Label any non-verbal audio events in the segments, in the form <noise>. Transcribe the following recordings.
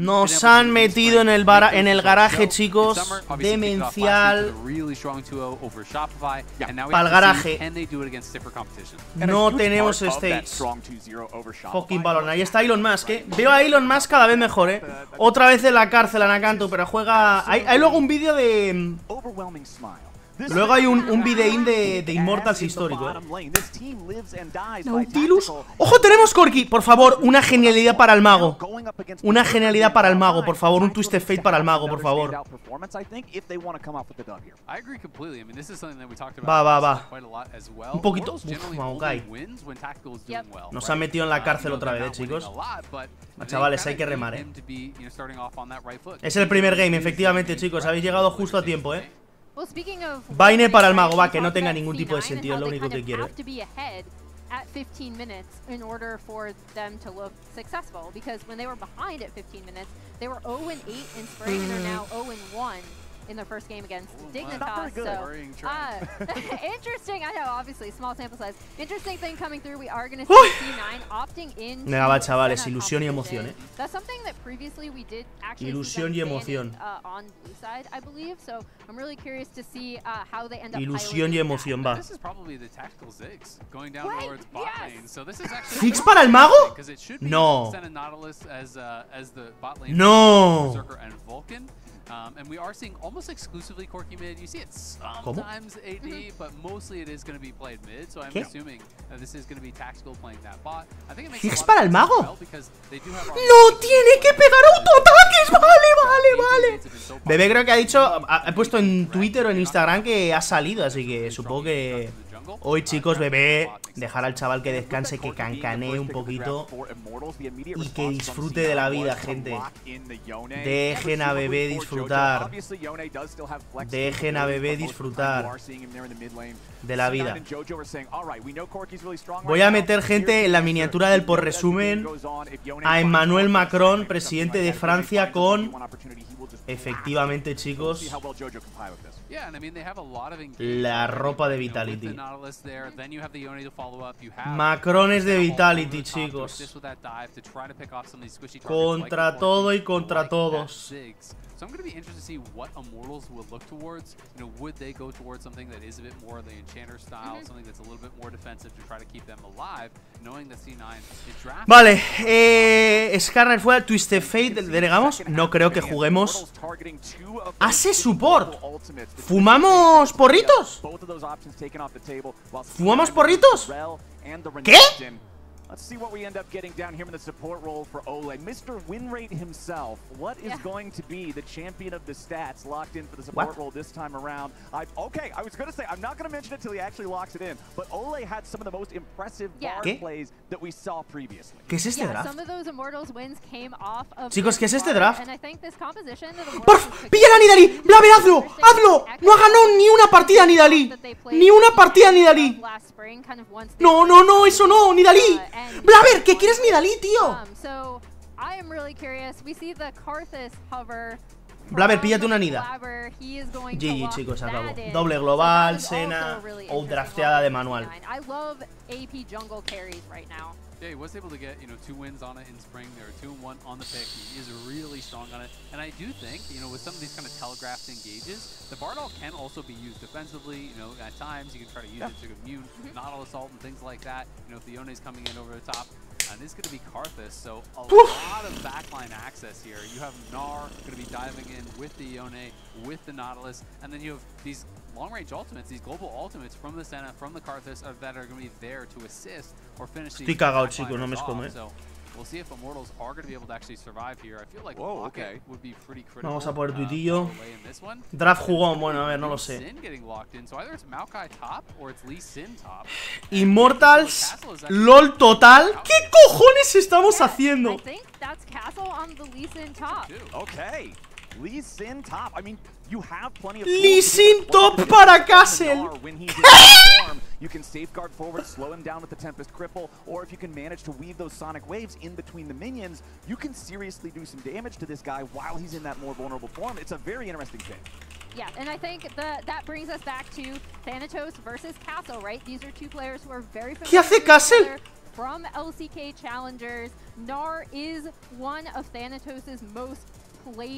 Nos han metido en el, bara- en el garaje, chicos. Demencial. Pa'l garaje. No tenemos stakes. Fucking balón. Ahí está Elon Musk, eh. Veo a Elon Musk cada vez mejor, eh. Otra vez en la cárcel, Anakanto, pero juega. Hay, hay luego un vídeo de. Luego hay un, un videín de, de Immortals histórico, eh. Nautilus. ¡Ojo, tenemos Corki! Por favor, una genialidad para el mago. Una genialidad para el mago, por favor. Un Twisted Fate para el mago, por favor. Va, va, va. Un poquito- Uf, Maokai. Nos han metido en la cárcel otra vez, eh, chicos. Ah, chavales, hay que remar, eh. Es el primer game, efectivamente, chicos. Habéis llegado justo a tiempo, eh. Vaine para el mago, va, que no tenga ningún tipo de sentido, es lo único que quiero. At 15 minutes in order for them to look successful because when they were behind at 15 minutes, they were 0 and 8 in spring and they're mm. now 0 and 1 in their first game against Dignitas. So, uh, <laughs> interesting. I know, obviously, small sample size. Interesting thing coming through. We are going to see Uy. C9 opting in. Va, chavales, ilusión y emoción, eh. That's something that previously we did actually see Ilusión y emoción. uh, on blue side, I believe. So I'm really curious to see uh, how they end up Ilusión y emoción, va. This is probably the tactical Ziggs going down Wait, towards bot yes. lane. So this is actually ¿Ziggs para el mago? No. As uh, as the bot lane. No. Berserker and Vulcan. Um, and we are seeing almost exclusively Corki mid. You see it ¿Cómo? sometimes AD, but mostly it is going to be played mid. So I'm ¿Qué? assuming that this is going to be tactical playing that bot. I think it makes ¿Ziggs a lot para el mago? well because they do have ¡No tiene que pegar autoataques! <laughs> Vale, vale, vale. Bebé creo que ha dicho, ha, ha puesto en Twitter o en Instagram que ha salido, así que supongo que hoy chicos, bebé, dejar al chaval que descanse, que cancanee un poquito y que disfrute de la vida, gente. Dejen a bebé disfrutar. Dejen a bebé disfrutar de la vida. Voy a meter gente en la miniatura del por resumen a Emmanuel Macron, presidente de Francia, con efectivamente, chicos, La ropa de Vitality. the Nautilus there, then you have the Yone to follow up, you have Macron es de Vitality, chicos. Contra todo y contra todos. So I'm going to be interested to see what Immortals would look towards. You know, would they go towards something that is a bit more the Enchanter style, something that's a little bit more defensive to try to keep them alive, knowing that C9 is drafted. Vale, eh, Skarner fuera, Twisted Fate, ¿delegamos? No creo que juguemos. Hace support. ¿Fumamos porritos? ¿Fumamos porritos? ¿Qué? Let's see what we end up getting down here in the support role for Ole. Mr. Winrate himself. What is Yeah. going to be the champion of the stats locked in for the support What? role this time around? I, okay, I was going to say, I'm not going to mention it until he actually locks it in, but Ole had some of the most impressive Yeah. bar ¿Qué? plays that we saw previously. ¿Qué es este Yeah, draft? some of those Immortals wins came off of Chicos, their ¿qué es este draft? and I think this composition that ¡Por Immortals f- took ¡Pilla la Nidalí! ¡Blaver, hazlo! ¡Hazlo! ¡No ha ganado ni una partida Nidalí! ¡Ni una partida Nidalí! last spring, kind of once they No, no, no, eso no, Nidalí. Blaver, ¿qué quieres Nidalí, tío? Um, so I am really curious. We see the Karthus hover. Blaver, from píllate una Nida. GG, chicos, acabó. Doble global, really o drafteada de manual. D9. I love AP jungle carries right now. Yeah, he was able to get, you know, two wins on it in spring. There were two and one on the pick. He is really strong on it. And I do think, you know, with some of these kind of telegraphed engages, the Bardol can also be used defensively. You know, at times you can try to use it to immune mm-hmm. Nautilus assault and things like that. You know, if the Yone's coming in over the top. And this is going to be Karthus, so a lot of backline access here. You have Gnar going to be diving in with the Yone, with the Nautilus, and then you have these long-range ultimates, these global ultimates from the Senna, from the Karthus, are, that are going to be there to assist or finish these Estoy cagado, chicos, no me escondo, eh. So we'll see if Immortals are going to be able to actually survive here. I feel like Whoa, okay. would be pretty critical. Vamos a por uh, tuitillo. one. Draft jugón, bueno, a ver, no lo sé. Sin getting locked in, so either it's Maokai top or it's Lee Sin top. <sighs> Immortals, LOL total. ¿Qué cojones estamos haciendo? I think that's Castle on the Lee Sin top. Two. Okay. Lee Sin top. I mean, you have plenty of Lee tools Sin top close para Castle. Gnar When he's <laughs> in that form, you can safeguard forward, slow him down with the Tempest Cripple, or if you can manage to weave those sonic waves in between the minions, you can seriously do some damage to this guy while he's in that more vulnerable form. It's a very interesting thing. Yeah, and I think the, that brings us back to Thanatos versus Castle, right? These are two players who are very familiar ¿Qué hace with each Castle? other from LCK Challengers. Gnar is one of Thanatos' most played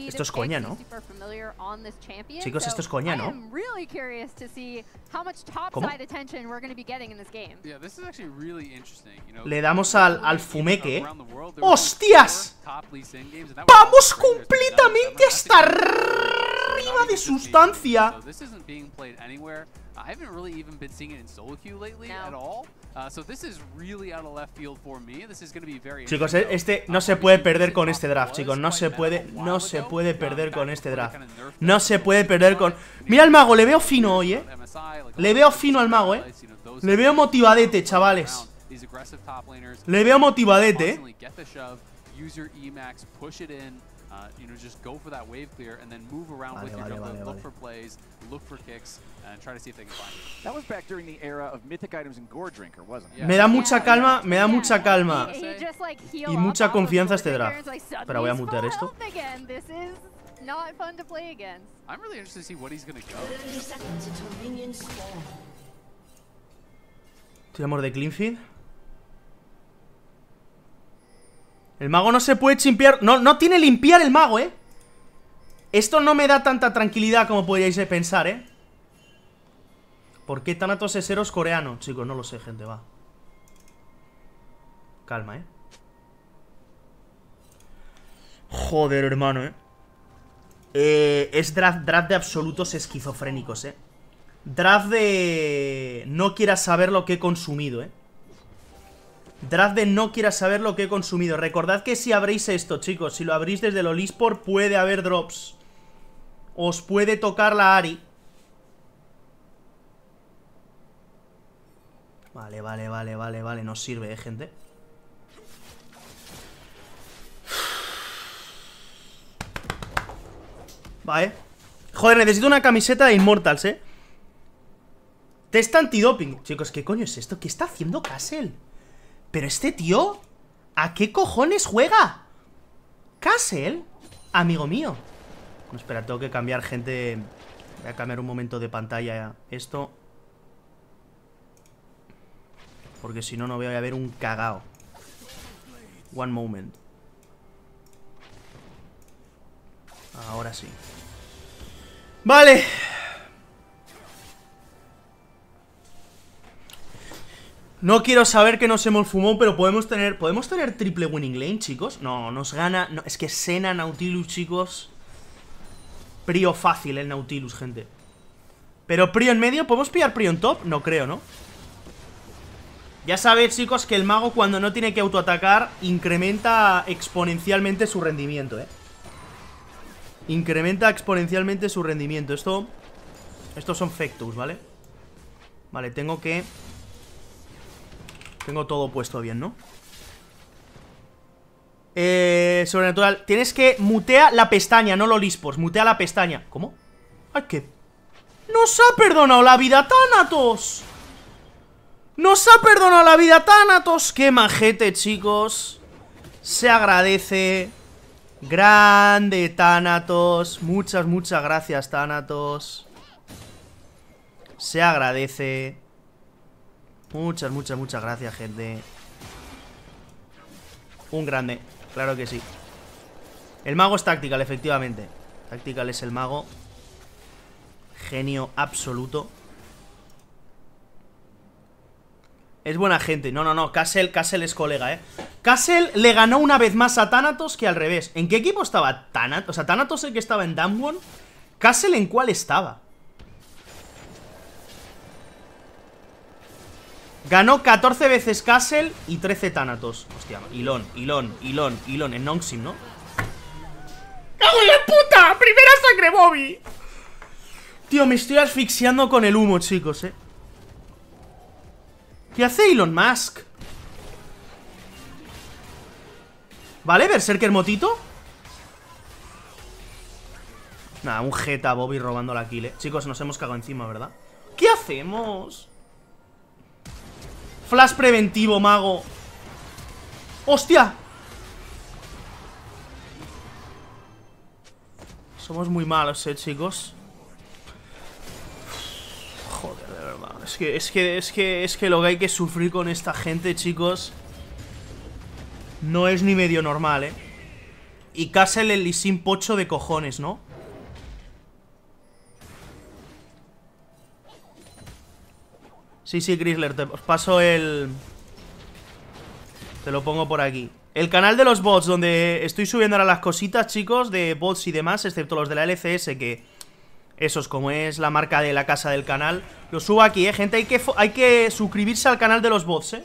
Esto es coña. ¿no? Chicos, esto es coña, ¿no? am really curious to see how much ¿Cómo? topside attention we're going to be getting in this game. Yeah, this is actually really interesting. You know, Le damos al- al fumeque, ¡Hostias! ¡Vamos completamente hasta arriba de sustancia! Chicos, este no se puede obviously, perder con este draft, chicos. No se puede, no se puede perder con este draft. No se puede perder con... Mira al mago, le veo fino hoy, eh. Le veo fino al mago, eh. Le veo motivadete, chavales. Le veo motivadete, eh. Uh, you know, just go for that wave clear, and then move around Vale, with your vale, jungler, vale, look for plays, look for kicks, and try to see if they can find it. That was back during the era of mythic items and gore drinker, wasn't it? Yeah. Me da mucha calma, me da mucha calma. Y mucha confianza este draft. Pero voy a mutear esto. not fun to play against. I'm really interested to see what he's going to go. 30 seconds until minions spawn. Tiramos de clean El mago no se puede chimpear. No, no tiene limpiar el mago, eh. Esto no me da tanta tranquilidad como podríais pensar, eh. ¿Por qué Thanatos es Eros coreano? Chicos, no lo sé, gente, va. Calma, eh. Joder, hermano, eh. Eh, es draft, draft de absolutos esquizofrénicos, eh. Draft de... No quieras saber lo que he consumido, eh. Draft de no quieras saber lo que he consumido. Recordad que si abrís esto, chicos, si lo abrís desde el Olisport, puede haber drops. Os puede tocar la Ari. Vale, vale, vale, vale, vale. Nos sirve, eh, gente. Vale. Joder, necesito una camiseta de Immortals, eh. Test antidoping. Chicos, ¿qué coño es esto? ¿Qué está haciendo Castle? Pero este tío, ¿a qué cojones juega? ¿Castle? Amigo mío. No, espera, tengo que cambiar, gente. Voy a cambiar un momento de pantalla esto. Porque si no, no voy a ver un cagao. One moment. Ahora sí. Vale. No quiero saber que nos hemos fumado, pero podemos tener. ¿Podemos tener triple winning lane, chicos? No, nos gana. no, es que Sena, Nautilus, chicos. Prio fácil el Nautilus, gente. Pero Prio en medio, ¿podemos pillar Prio en top? No creo, ¿no? Ya sabéis, chicos, que el mago cuando no tiene que autoatacar incrementa exponencialmente su rendimiento, ¿eh? Incrementa exponencialmente su rendimiento. Esto... Estos son Fectus, ¿vale? Vale, tengo que... Tengo todo puesto bien, ¿no? Eh... Sobrenatural. Tienes que... Mutea la pestaña, no lo lispos. Mutea la pestaña. ¿Cómo? Ay, que... ¡Nos ha perdonado la vida Thanatos! ¡Nos ha perdonado la vida Thanatos! ¡Qué majete, chicos! Se agradece... Grande, Thanatos. Muchas, muchas gracias, Thanatos. Se agradece. Muchas, muchas, muchas gracias, gente. Un grande, claro que sí. El mago es Tactical, efectivamente. Tactical es el mago. Genio absoluto. Es buena gente. No, no, no. Castle, Castle es colega, ¿eh? Castle le ganó una vez más a Thanatos que al revés. ¿En qué equipo estaba Thanatos? O sea, Thanatos el que estaba en Damwon. ¿Castle en cuál estaba? Ganó 14 veces Castle y 13 Thanatos. Hostia, Ilon, Ilon, Ilon, Ilon. En Nongsim, ¿no? ¡Cago en la puta! ¡Primera sangre, Bobby! Tío, me estoy asfixiando con el humo, chicos, eh. ¿Qué hace Elon Musk? ¿Vale? ¿Berserker Motito? Nada, un jeta Bobby robando la kill, eh. Chicos, nos hemos cagado encima, ¿verdad? ¿Qué hacemos? Flash preventivo, mago ¡Hostia! Somos muy malos, eh, chicos Joder, de verdad Es que, es que, es que, es que lo que hay que sufrir con esta gente, chicos No es ni medio normal, ¿eh? Y Castle el Lisin pocho de cojones, ¿no? Sí, sí, Chrysler, te os paso el... Te lo pongo por aquí. El canal de los bots, donde estoy subiendo ahora las cositas, chicos De bots y demás, excepto los de la LCS Que esos, como es la marca de la casa del canal Lo subo aquí, eh, gente Hay que, hay que suscribirse al canal de los bots, eh.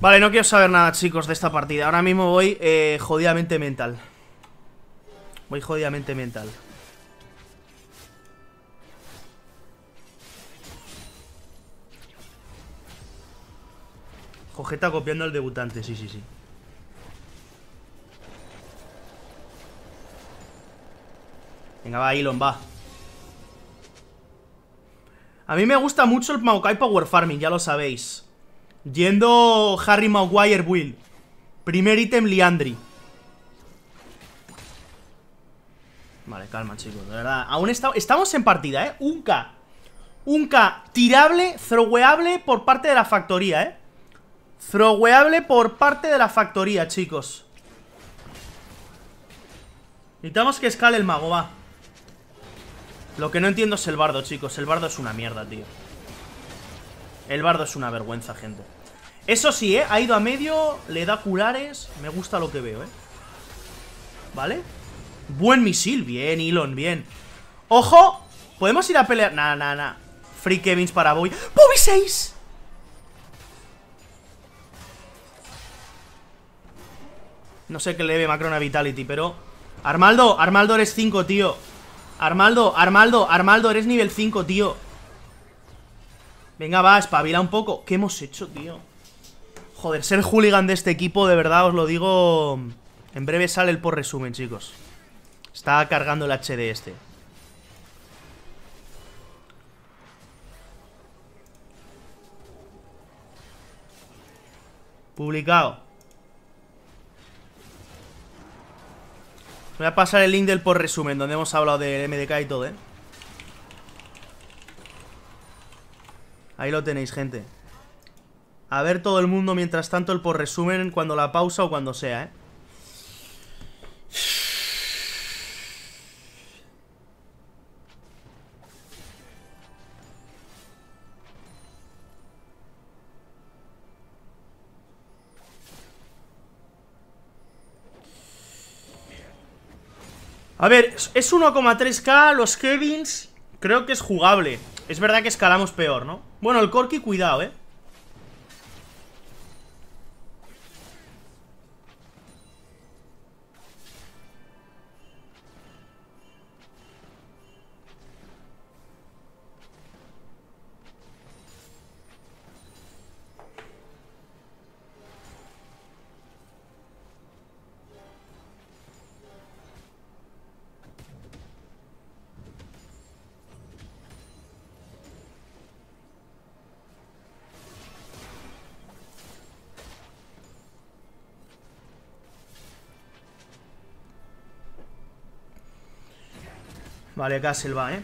Vale, no quiero saber nada, chicos, de esta partida. Ahora mismo voy eh, jodidamente mental. Voy jodidamente mental Jojeta copiando al debutante, sí, sí, sí. Venga, va, Elon, va. A mí me gusta mucho el Maokai Power Farming, ya lo sabéis. Yendo Harry Maguire Will. Primer ítem Liandry. Vale, calma, chicos, de verdad. Aún estamos en partida, ¿eh? Un K. Un K tirable, throweable por parte de la factoría, ¿eh? Throweable por parte de la factoría, chicos Necesitamos que escale el mago, va Lo que no entiendo es el bardo, chicos El bardo es una mierda, tío El bardo es una vergüenza, gente Eso sí, ¿eh? Ha ido a medio, le da culares Me gusta lo que veo, ¿eh? ¿Vale? Buen misil, bien, Elon, bien ¡Ojo! ¿Podemos ir a pelear? Nah, nah, nah Free Kevins para Bobby ¡Bobby 6! No sé qué le debe Macron a Vitality, pero... Armaldo, Armaldo eres 5, tío. Armaldo, Armaldo, Armaldo, eres nivel 5, tío. Venga, va, espabila un poco. ¿Qué hemos hecho, tío? Joder, ser hooligan de este equipo, de verdad, os lo digo En breve sale el por resumen, chicos. Está cargando el HD este. Publicado Voy a pasar el link del por resumen Donde hemos hablado del MDK y todo, ¿eh? Ahí lo tenéis, gente A ver todo el mundo mientras tanto el por resumen Cuando la pausa o cuando sea, ¿eh? A ver, es 1,3k, los Kevins Creo que es jugable Es verdad que escalamos peor, ¿no? Bueno, el Corky, cuidado, ¿eh? Vale, Castle va, ¿eh?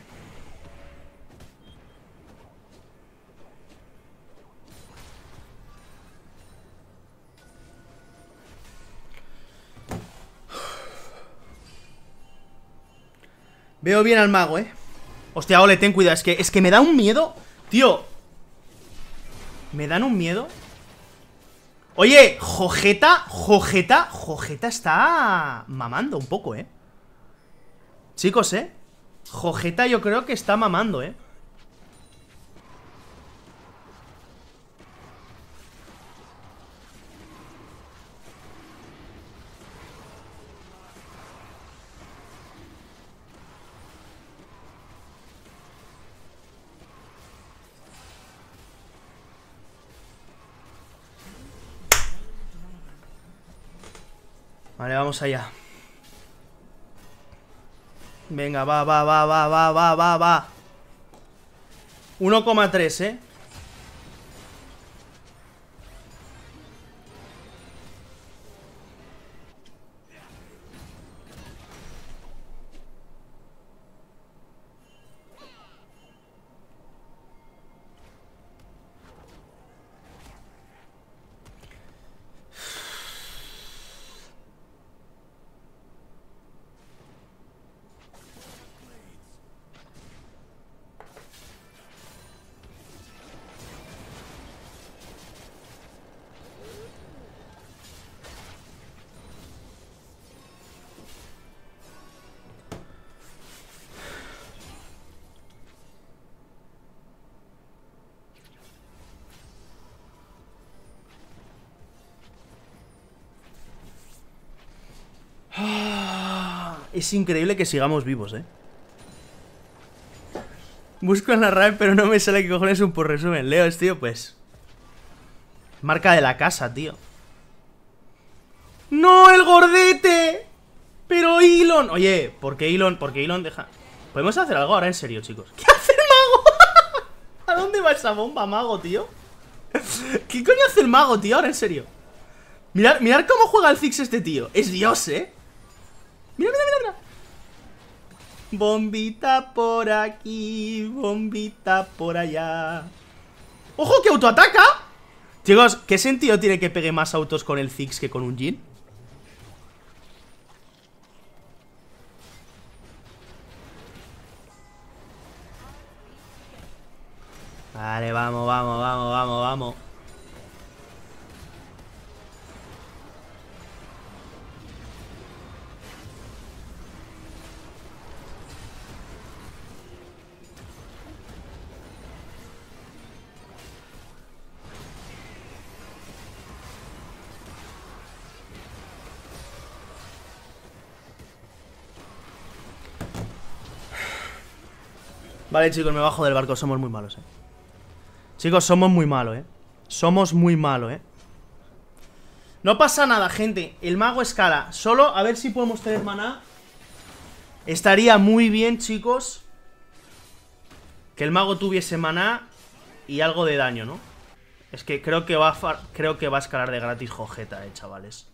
Veo bien al mago, ¿eh? Hostia, ole, ten cuidado Es que, es que me da un miedo Tío Me dan un miedo Oye, Jojeta Jojeta Jojeta está mamando un poco, ¿eh? Chicos, ¿eh? Jojeta yo creo que está mamando, ¿eh? Vale, vamos allá Venga, va, va, va, va, va, va, va, va 1,3, ¿eh? Es increíble que sigamos vivos, eh. Busco en la RAE, pero no me sale que cojones un por resumen. Leo, tío, pues. Marca de la casa, tío. ¡No, el gordete! Pero Elon. Oye, ¿por qué Elon? Porque Elon deja. ¿Podemos hacer algo ahora en serio, chicos? ¿Qué hace el mago? <laughs> ¿A dónde va esa bomba, mago, tío? <laughs> ¿Qué coño hace el mago, tío? Ahora en serio. Mirad, mirad cómo juega el Zix este tío. Es Dios, ¿eh? Mira, mira, mira, mira. Bombita por aquí, bombita por allá. ¡Ojo, que autoataca! Chicos, ¿qué sentido tiene que pegue más autos con el Zix que con un Jin? Vale, chicos, me bajo del barco. Somos muy malos, eh. Chicos, somos muy malos, eh. Somos muy malos, eh. No pasa nada, gente. El mago escala. Solo a ver si podemos tener maná. Estaría muy bien, chicos. Que el mago tuviese maná y algo de daño, ¿no? Es que creo que va a, creo que va a escalar de gratis Jojeta, eh, chavales.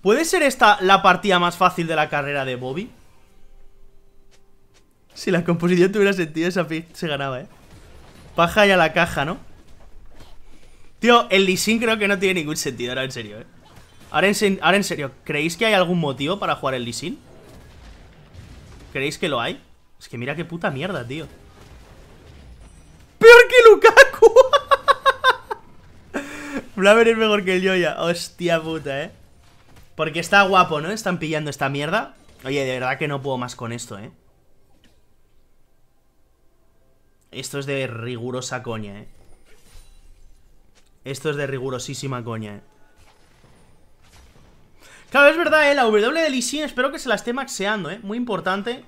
¿Puede ser esta la partida más fácil de la carrera de Bobby? Si la composición tuviera sentido, esa se ganaba, ¿eh? Paja ya la caja, ¿no? Tío, el Lee creo que no tiene ningún sentido, ahora en serio, ¿eh? Ahora en, serio, ¿creéis que hay algún motivo para jugar el Lee ¿Creéis que lo hay? Es que mira qué puta mierda, tío ¡Peor que Lukaku! <laughs> Flaver es mejor que el Yoya Hostia puta, ¿eh? Porque está guapo, ¿no? Están pillando esta mierda Oye, de verdad que no puedo más con esto, ¿eh? Esto es de rigurosa coña, eh. Esto es de rigurosísima coña, eh. Claro, es verdad, eh. La W de Lee espero que se la esté maxeando, eh. Muy importante.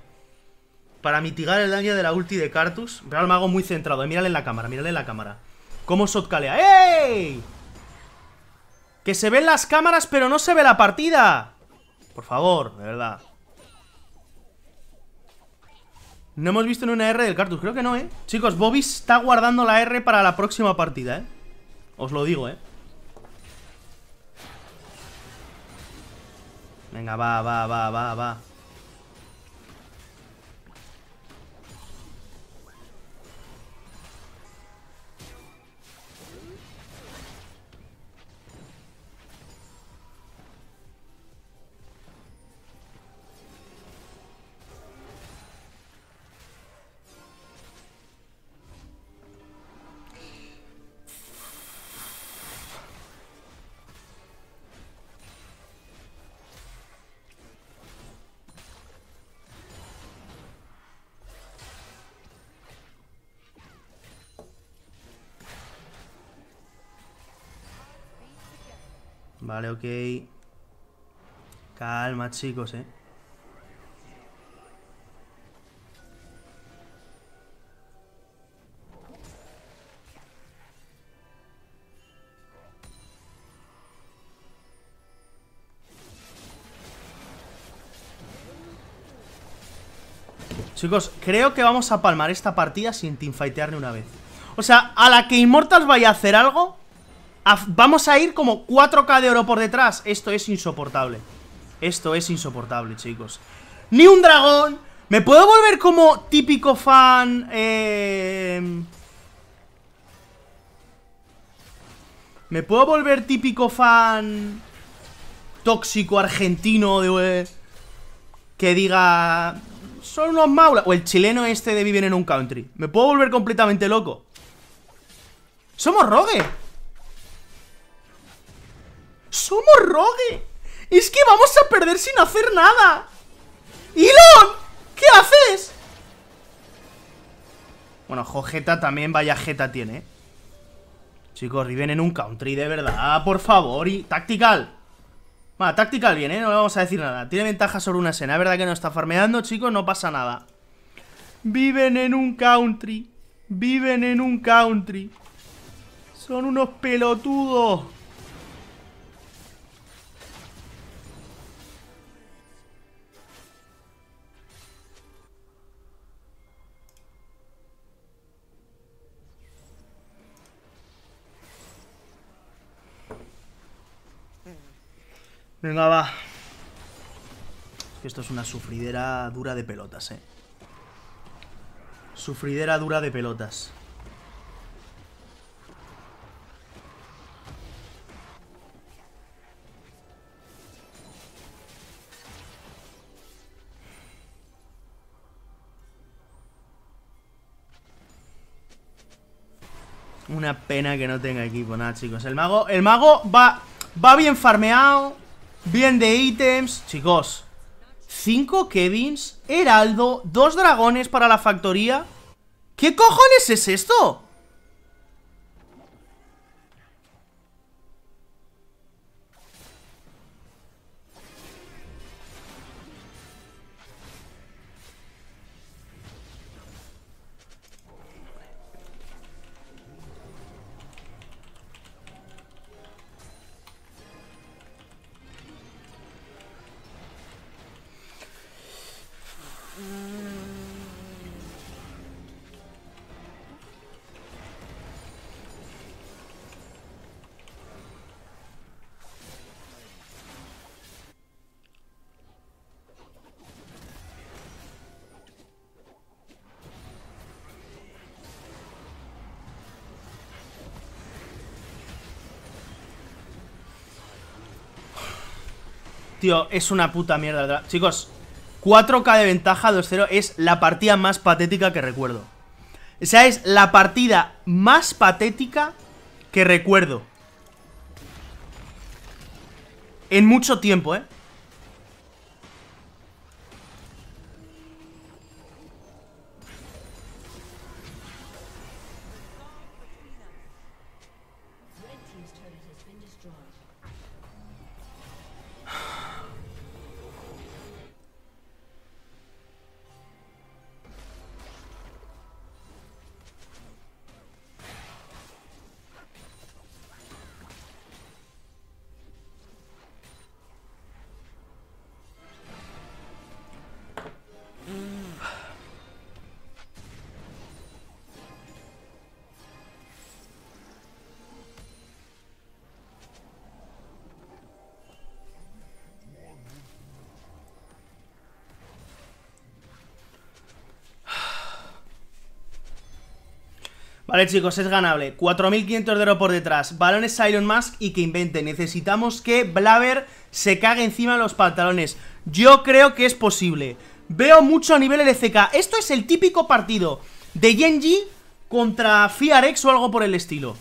Para mitigar el daño de la ulti de Cartus. Veo al mago muy centrado, eh. Mírale en la cámara, mírale en la cámara. Cómo shotcalea. ¡Ey! Que se ven las cámaras, pero no se ve la partida. Por favor, de verdad. No hemos visto en una R del Cartus, creo que no, ¿eh? Chicos, Bobby está guardando la R para la próxima partida, ¿eh? Os lo digo, ¿eh? Venga, va, va, va, va, va Vale, ok. Calma, chicos, eh. Chicos, creo que vamos a palmar esta partida sin teamfightear ni una vez O sea, a la que Immortals vaya a hacer algo Vamos a ir como 4k de oro por detrás Esto es insoportable Esto es insoportable, chicos Ni un dragón ¿Me puedo volver como típico fan? Eh... ¿Me puedo volver típico fan tóxico argentino de... Que diga... Son unos maulas. O el chileno este de vivir en un country. ¿Me puedo volver completamente loco? ¡Somos rogue! ¡Somos Rogue! ¡Es que vamos a perder sin hacer nada! ¡Elon! ¿Qué haces? Bueno, Jojeta también vaya jeta tiene. Chicos, viven en un country, de verdad, por favor Y Tactical Bueno, Tactical bien, ¿eh? No le vamos a decir nada. Tiene ventaja sobre una escena. Es verdad que no está farmeando, chicos, no pasa nada. Viven en un country. Viven en un country. Son unos pelotudos. Venga, va. Es que esto es una sufridera dura de pelotas, eh. Sufridera dura de pelotas. Una pena que no tenga equipo, nada, chicos. El mago, el mago va, va bien farmeado, bien de ítems, chicos. Cinco Kevins, Heraldo, dos dragones para la factoría. ¿Qué cojones es esto? Tío, es una puta mierda. Chicos, 4K de ventaja 2-0 es la partida más patética que recuerdo. O sea, es la partida más patética que recuerdo. En mucho tiempo, ¿eh? Vale, chicos, es ganable. 4500 de oro por detrás. Balones Iron Mask y que invente. Necesitamos que Blaver se cague encima de los pantalones. Yo creo que es posible. Veo mucho a nivel LCK. Esto es el típico partido de Genji contra Fiarex o algo por el estilo.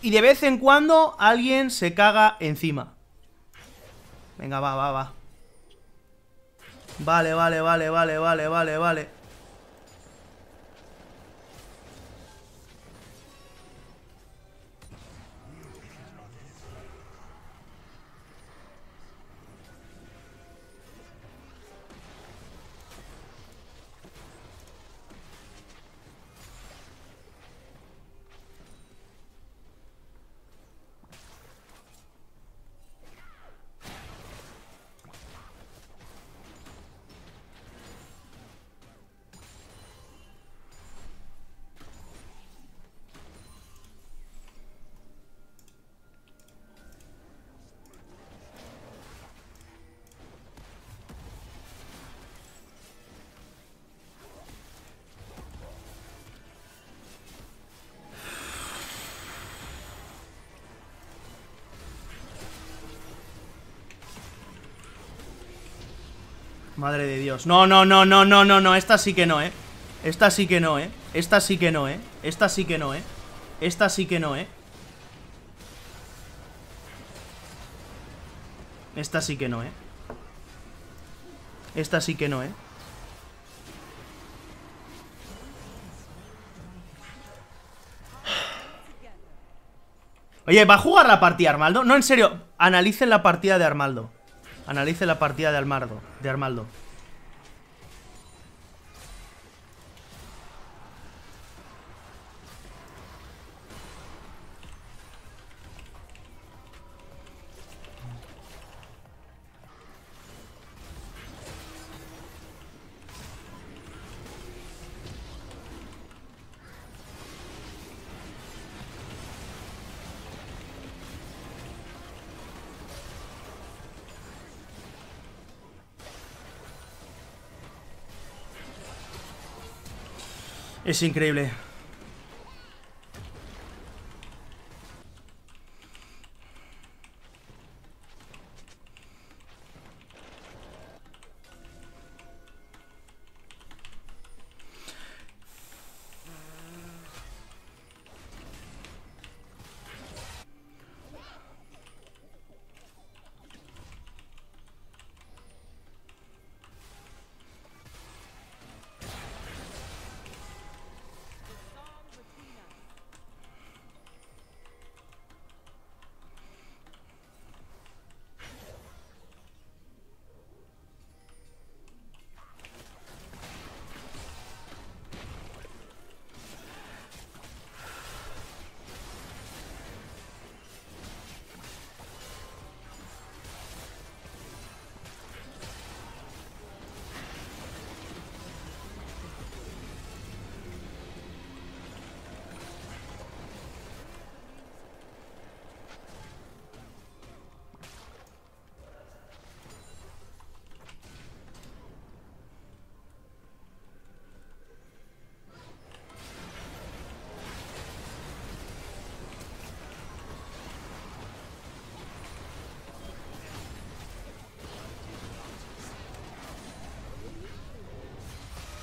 Y de vez en cuando alguien se caga encima. Venga, va, va, va. Vale, vale, vale, vale, vale, vale, vale. Madre de Dios. No, no, no, no, no, no, no. Esta sí que no, ¿eh? Esta sí que no, ¿eh? Esta sí que no, ¿eh? Esta sí que no, ¿eh? Esta sí que no, ¿eh? Esta sí que no, ¿eh? Esta sí que no, ¿eh? Oye, ¿va a jugar la partida Armaldo? No, en serio, analicen la partida de Armaldo. Analicen la partida de Armaldo. De Armaldo. Es increíble.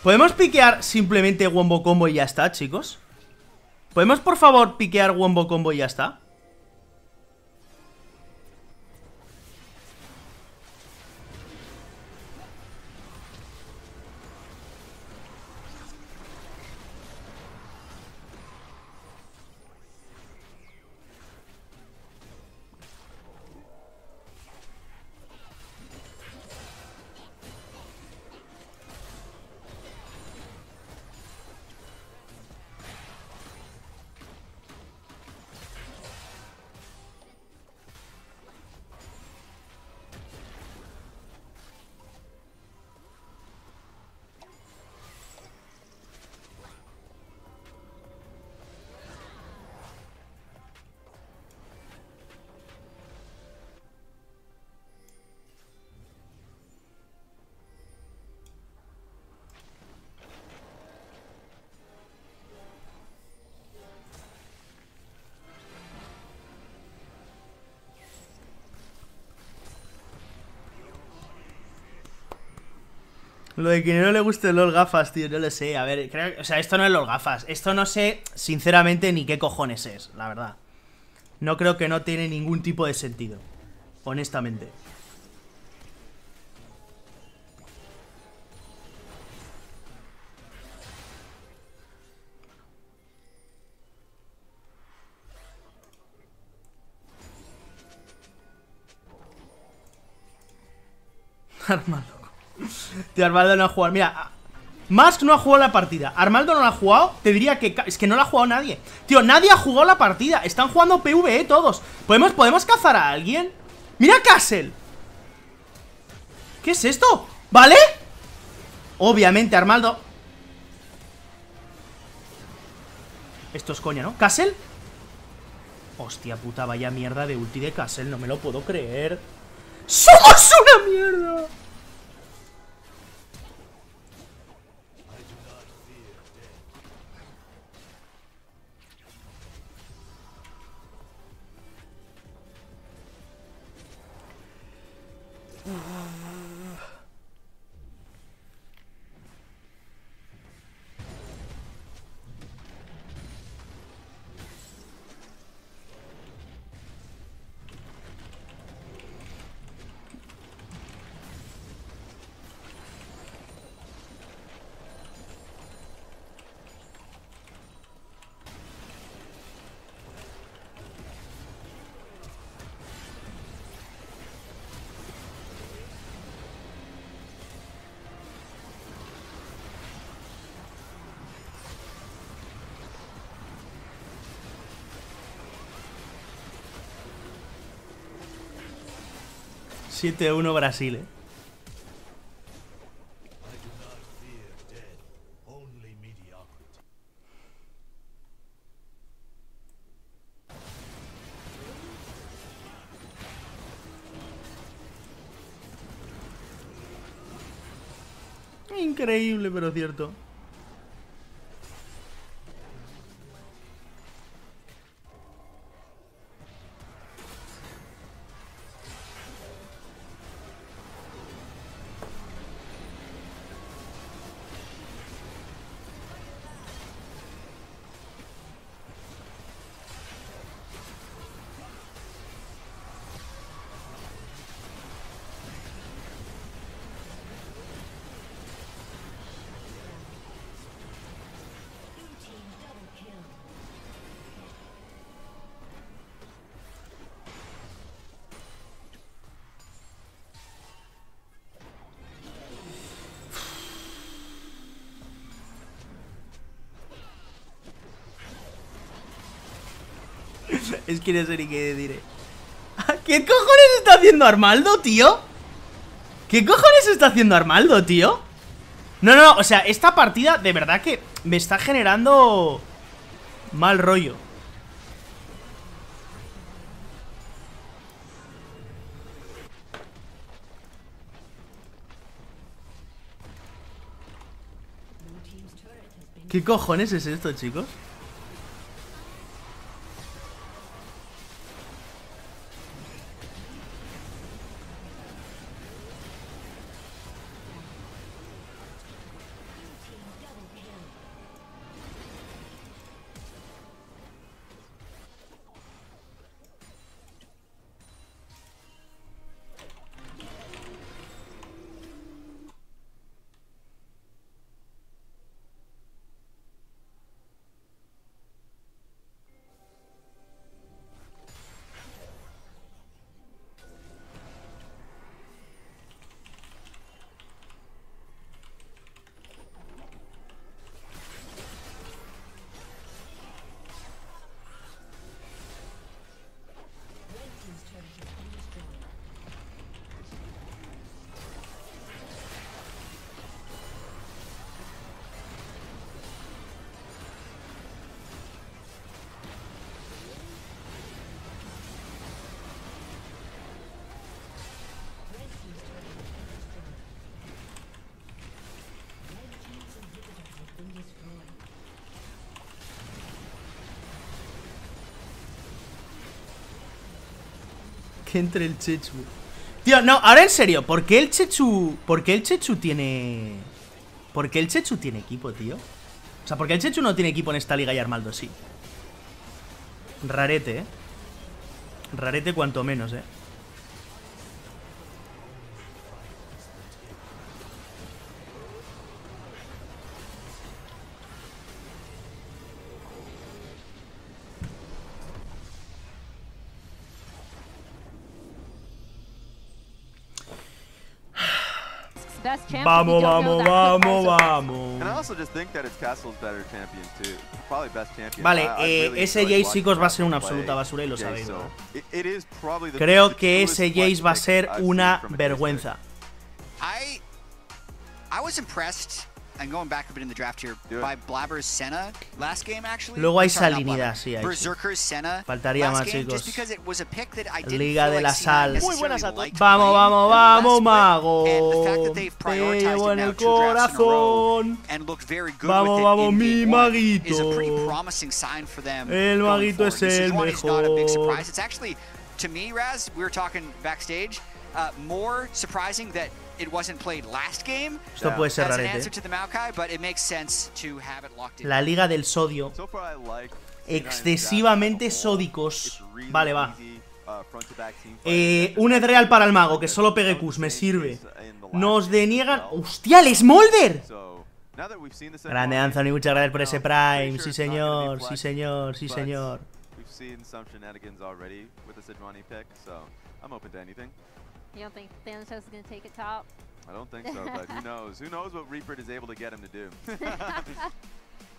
¿Podemos piquear simplemente Wombo Combo y ya está, chicos? ¿Podemos, por favor, piquear Wombo Combo y ya está? Lo de que no le guste LOL gafas, tío, no lo sé. A ver, creo, o sea, esto no es LOL gafas. Esto no sé, sinceramente, ni qué cojones es, la verdad. No creo que no tiene ningún tipo de sentido. Honestamente. <laughs> Armando. Tío, Armaldo no ha jugado. Mira, Mask no ha jugado la partida. Armaldo no la ha jugado. Te diría que. Es que no la ha jugado nadie. Tío, nadie ha jugado la partida. Están jugando PvE todos. ¿Podemos, ¿Podemos cazar a alguien? ¡Mira Castle! ¿Qué es esto? ¿Vale? Obviamente, Armaldo. Esto es coña, ¿no? ¿Castle? Hostia puta, vaya mierda de ulti de Castle. No me lo puedo creer. ¡Somos una mierda! 7-1 Brasil, eh. Increíble, pero cierto. Es que no sé ni qué decir. eh. ¿Qué cojones está haciendo Armaldo, tío? ¿Qué cojones está haciendo Armaldo, tío? No, no, no, o sea, esta partida de verdad que me está generando mal rollo. ¿Qué cojones es esto, chicos? Entre el Chechu. Tío, no, ahora en serio, ¿por qué el Chechu. ¿Por qué el Chechu tiene. ¿Por qué el Chechu tiene equipo, tío? O sea, ¿por qué el Chechu no tiene equipo en esta liga y Armaldo sí? Rarete, eh. Rarete cuanto menos, eh. Champion too. Probably best champion. Vale, eh, ese Jace, chicos, va a ser una absoluta basura y lo sabéis, Creo que ese Jace va a ser una vergüenza. I I was impressed, and going back a bit in the draft here, Do it. by Blabber's Senna last game actually. Luego hay salinidad, sí, hay. Berserker's Senna Faltaría más, chicos. Just because it was a pick that I didn't Liga de la C9 Sal. Muy buenas a todos. Vamos, vamos, vamos, mago. And the fact that they've Te prioritized llevo en el corazón. and looked very good Vamos, with it vamos, mi maguito. pretty promising sign for them El maguito es el Sejuani's not a big mejor. surprise. It's actually, to me, Raz, we were talking backstage, uh, more surprising that it wasn't played last game Esto puede ser rarete. answer to the Maokai, but it makes sense to have it locked in. La liga del sodio. So far I like Excesivamente sódicos. Vale, va. uh, Eh, un Edreal para el mago, que solo pegue Qs, me sirve. Nos deniegan... ¡Hostia, el Smolder! Grande Anthony, muchas gracias por ese Prime. Sí, gonna be señor, sí, señor, sí, señor. You don't think Thanatos is going to take it top? I don't think so, but who <laughs> knows? Who knows what Reaper is able to get him to do? <laughs> <laughs>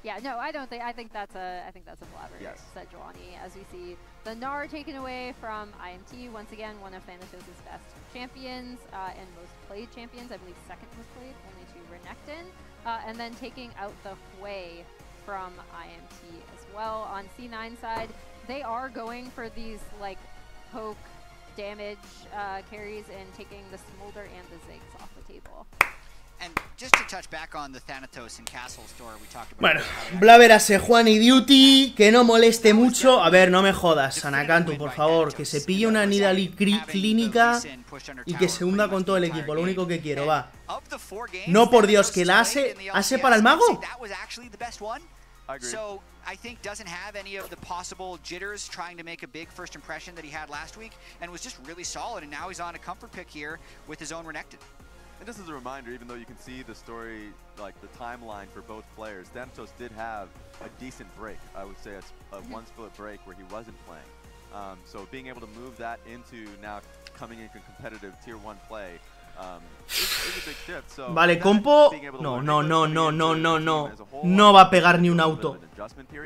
Yeah, no, I don't think. I think that's a. I think that's a blabber. Yes. Sejuani, as we see the Gnar taken away from IMT once again, one of Thanatos' best champions uh, and most played champions. I believe second most played, only to Renekton, uh, and then taking out the Hui from IMT as well. On C9 side, they are going for these like poke damage uh, carries and taking the Smolder and the Ziggs off the table. And just to touch back on the Thanatos and Castle store we talked about. Bueno, how that- Blaver a Sejuani Duty, que no moleste mucho. A ver, no me jodas, Anakantu, por favor, que se pille una Nidalee clínica y que se hunda con todo el equipo. Lo único que quiero, va. No, por Dios, que la hace- hace para el mago. I agree. So I think doesn't have any of the possible jitters trying to make a big first impression that he had last week, and was just really solid. And now he's on a comfort pick here with his own Renekton. And just as a reminder, even though you can see the story, like the timeline for both players, Thanatos did have a decent break. I would say a, a one split break where he wasn't playing. Um, so being able to move that into now coming into competitive tier one play um, Vale, compo. No, no, no, no, no, no, no. No va a pegar ni un auto.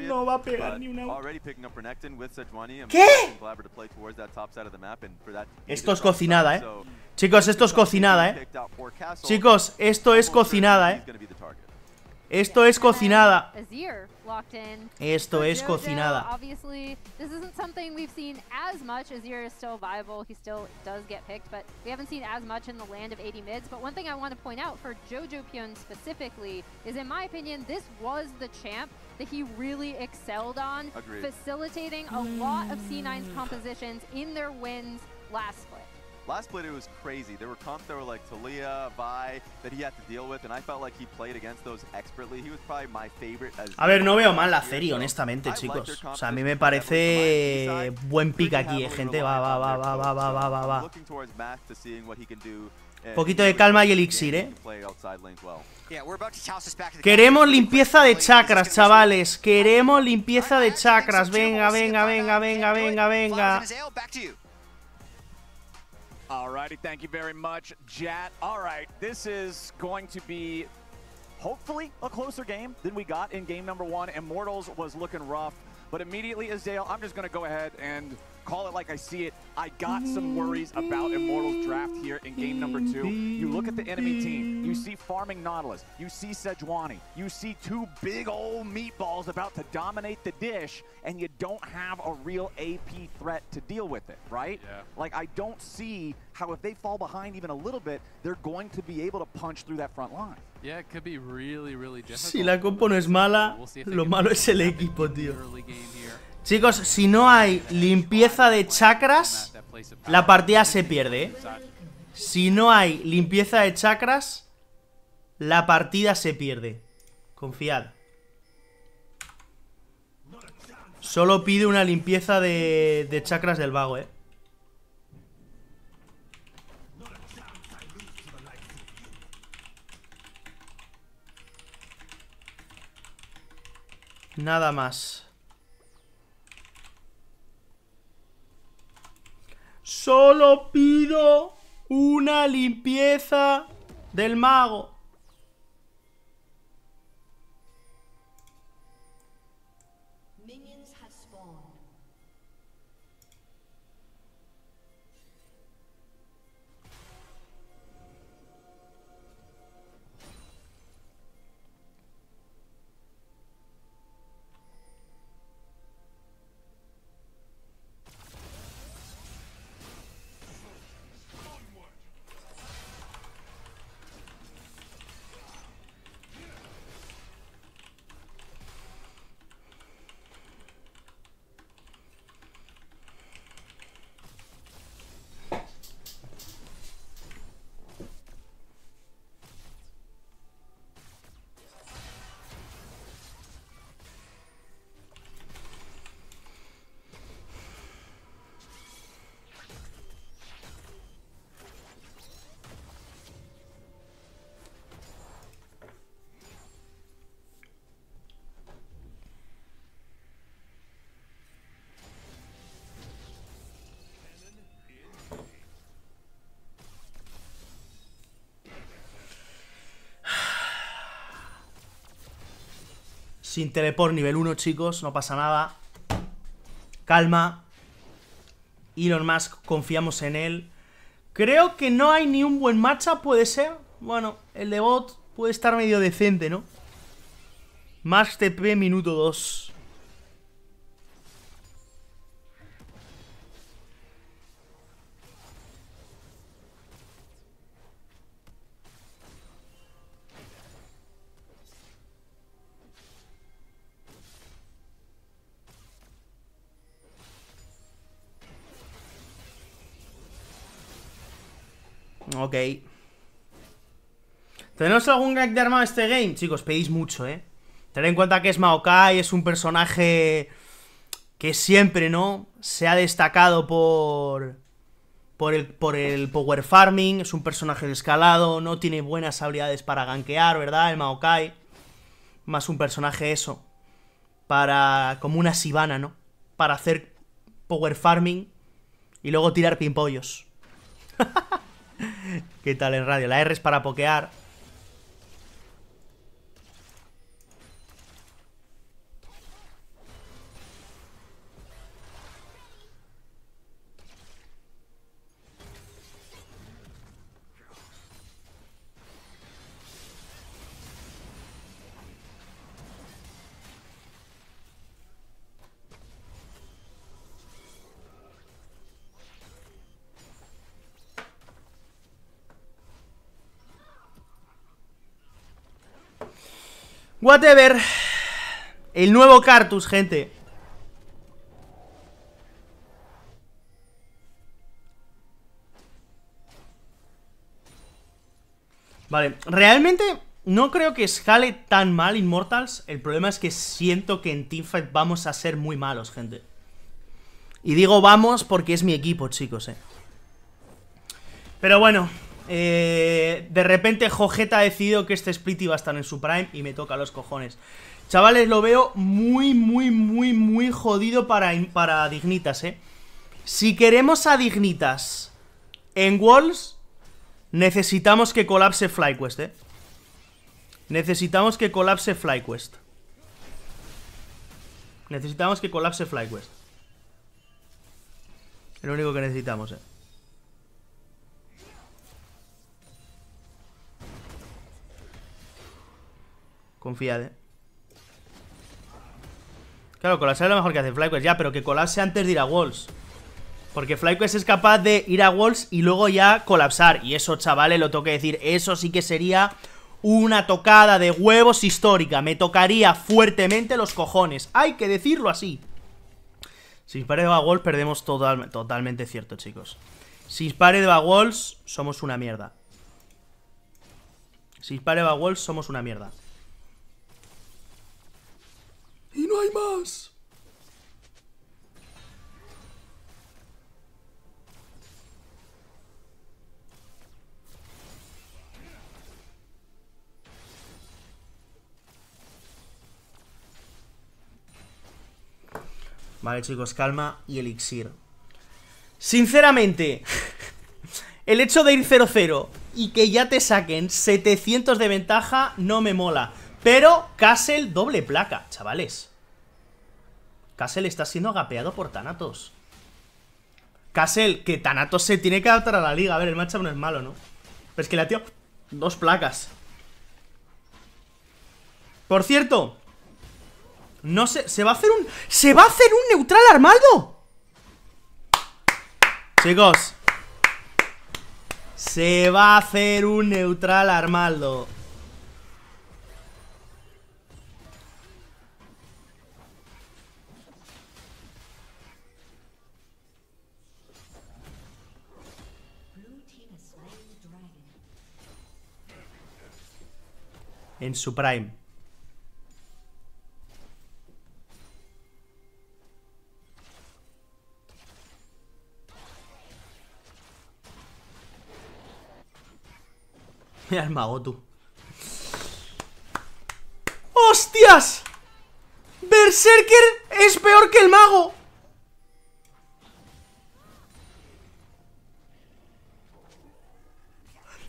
No va a pegar ni un auto. ¿Qué? Esto es cocinada, eh. Chicos, esto es cocinada, eh. Chicos, esto es cocinada, eh. Esto es cocinada. Azir locked in. Esto es cocinada. Obviously, this isn't something we've seen as much. Azir is still viable. He still does get picked, but we haven't seen as much in the land of 80 mids. But one thing I want to point out for Jojo Pyun specifically is, in my opinion, this was the champ that he really excelled on, Agreed. facilitating a lot of C9's compositions in their wins last split. Last split, it was crazy. There were comps that were like Talia, Vi, that he had to deal with, and I felt like he played against those expertly. He was probably my favorite. As A ver, no veo mal la serie, honestamente, chicos. O sea, a mí me parece buen pick aquí, eh, gente. Va, va, va, va, va, va, va, va, va. Poquito de calma y elixir, eh. Queremos limpieza de chakras, chavales. Queremos limpieza de chakras. Venga, venga, venga, venga, venga, venga. You. Alrighty, thank you very much, Jat. Alright, this is going to be hopefully a closer game than we got in game number one. Immortals was looking rough, but immediately, Azale, I'm just going to go ahead and call it like I see it. I got some mm-hmm. worries about Immortals draft here in game number two. You look at the enemy team, you see farming Nautilus, you see Sejuani, you see two big old meatballs about to dominate the dish, and you don't have a real AP threat to deal with it, right? Yeah. Like, I don't see how if they fall behind even a little bit, they're going to be able to punch through that front line. Si la compo no es mala, lo malo es el equipo, tío. Chicos, si no hay limpieza de chakras, la partida se pierde, ¿eh? Si no hay limpieza de chakras, la partida se pierde. Confiad. Solo pide una limpieza de, de chakras del vago, ¿eh? Nada más. Solo pido una limpieza del mago. Sin teleport nivel 1, chicos, no pasa nada. Calma. Elon Musk, confiamos en él. Creo que no hay ni un buen matchup, puede ser. Bueno, el de bot puede estar medio decente, ¿no? Max TP minuto 2. Ok. ¿Tenemos algún gag de arma este game? Chicos, pedís mucho, ¿eh? Tened en cuenta que es Maokai, es un personaje que siempre, ¿no? Se ha destacado por... Por el, por el power farming, es un personaje escalado, no tiene buenas habilidades para gankear, ¿verdad? El Maokai. Más un personaje eso. Para... como una Sivana, ¿no? Para hacer power farming y luego tirar pimpollos. <laughs> ¿Qué tal en radio? La R es para pokear. Whatever. El nuevo Cartus, gente. Vale, realmente no creo que escale tan mal Immortals. El problema es que siento que en Teamfight vamos a ser muy malos, gente. Y digo vamos porque es mi equipo, chicos, eh. Pero bueno, eh, de repente Jojeta ha decidido que este split iba a estar en su prime y me toca los cojones. Chavales, lo veo muy, muy, muy, muy jodido para, para Dignitas, ¿eh? Si queremos a Dignitas en Walls, necesitamos que colapse FlyQuest, ¿eh? Necesitamos que colapse FlyQuest. Necesitamos que colapse FlyQuest. Es lo único que necesitamos, ¿eh? Confiad, eh. Claro, colapsar es lo mejor que hace FlyQuest, ya, pero que colapse antes de ir a Walls. Porque FlyQuest es capaz de ir a Walls y luego ya colapsar. Y eso, chavales, lo tengo que decir, eso sí que sería una tocada de huevos histórica. Me tocaría fuertemente los cojones. Hay que decirlo así. Si dispare de Walls perdemos total, totalmente cierto, chicos. Si dispare de Walls somos una mierda. Si dispare de Walls somos una mierda. Y no hay más. Vale, chicos, calma y elixir. Sinceramente, el hecho de ir 0-0 y que ya te saquen 700 de ventaja no me mola. Pero Castle doble placa, chavales. Castle está siendo agapeado por Thanatos. Castle, que Thanatos se tiene que adaptar a la liga. A ver, el matchup no es malo, ¿no? Pero es que le ha tirado dos placas. Por cierto, no sé, se va a hacer un... ¡Se va a hacer un neutral Armaldo! Chicos Se va a hacer un neutral Armaldo En su prime <laughs> el mago, tú. ¡Hostias! Berserker es peor que el mago.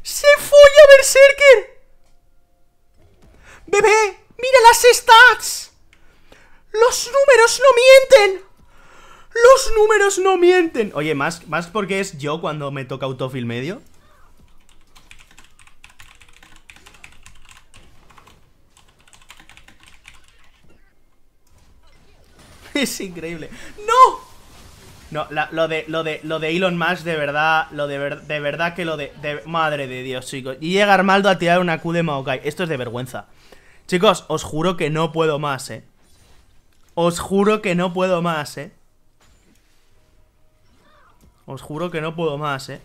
¡Se folla Berserker! ¡Bebé! ¡Mira las stats! ¡Los números no mienten! ¡Los números no mienten! Oye, más, más porque es yo cuando me toca autofill medio. <laughs> Es increíble. ¡No! No, lo de lo de lo de Elon Musk de verdad, lo de, ver- de verdad que lo de, de- madre de Dios, chicos. Y llega Armaldo a tirar una Q de Maokai. Esto es de vergüenza. Chicos, os juro que no puedo más, eh. Os juro que no puedo más, eh. Os juro que no puedo más, eh.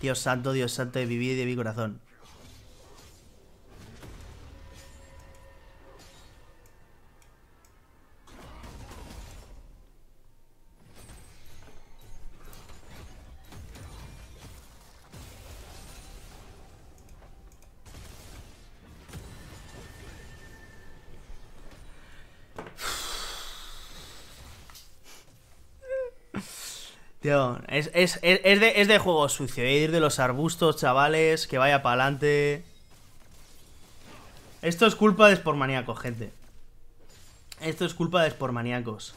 Dios santo, Dios santo de mi vida y de mi corazón. Es, es, es, de, es de juego sucio, eh, ir de los arbustos, chavales, que vaya para adelante. Esto es culpa de Sportmaníacos, gente. Esto es culpa de Sportmaníacos.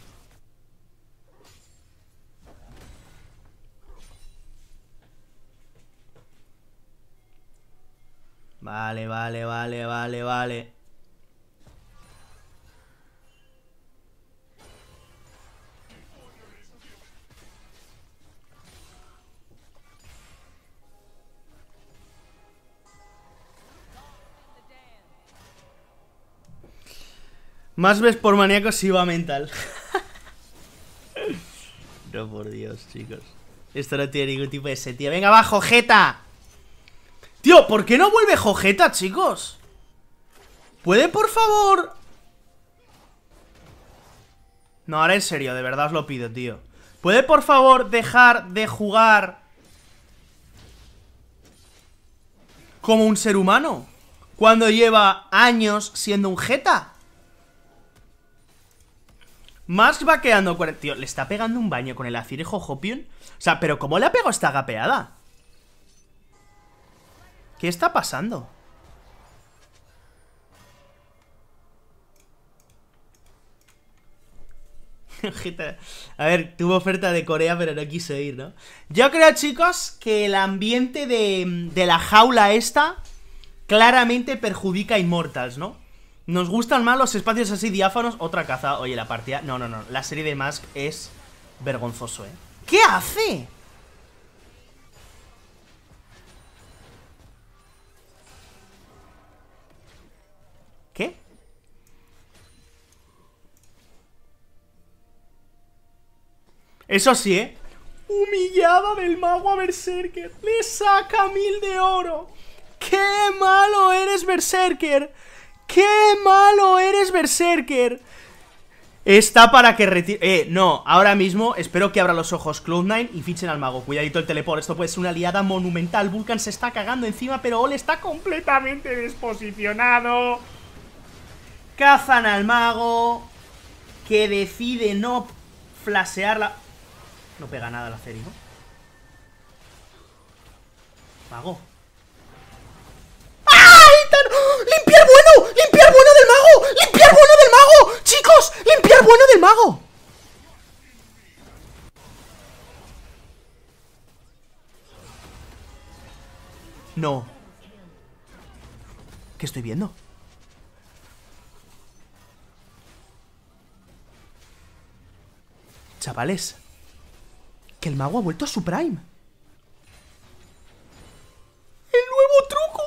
Vale, vale, vale, vale, vale. Más ves por maníacos si va mental. <laughs> no, por Dios, chicos. Esto no tiene ningún tipo de sentido. Venga, va, Jojeta. Tío, ¿por qué no vuelve Jojeta, chicos? ¿Puede, por favor? No, ahora en serio, de verdad os lo pido, tío. ¿Puede, por favor, dejar de jugar como un ser humano? Cuando lleva años siendo un jeta. Mask va quedando 40... Tío, le está pegando un baño con el Acirejo Hopion. O sea, pero ¿cómo le ha pegado esta gapeada? ¿Qué está pasando? <laughs> A ver, tuvo oferta de Corea, pero no quiso ir, ¿no? Yo creo, chicos, que el ambiente de, de la jaula esta claramente perjudica a Immortals, ¿no? Nos gustan más los espacios así diáfanos. Otra caza. Oye, la partida... No, no, no. La serie de Mask es vergonzoso, ¿eh? ¿Qué hace? ¿Qué? Eso sí, ¿eh? Humillada del mago a Berserker. Le saca mil de oro. ¡Qué malo eres, Berserker! ¡Qué malo eres, Berserker! Está para que retire... Eh, no, ahora mismo espero que abra los ojos Cloud9 y fichen al mago. Cuidadito el teleport, esto puede ser una liada monumental. Vulcan se está cagando encima, pero Ole está completamente desposicionado. Cazan al mago, que decide no flashear la... No pega nada la serie, ¿no? Mago. ¡Limpiar bueno! ¡Limpiar bueno del mago! ¡Limpiar bueno del mago! ¡Chicos! ¡Limpiar bueno del mago! No. ¿Qué estoy viendo? Chavales, que el mago ha vuelto a su prime. ¡El nuevo truco!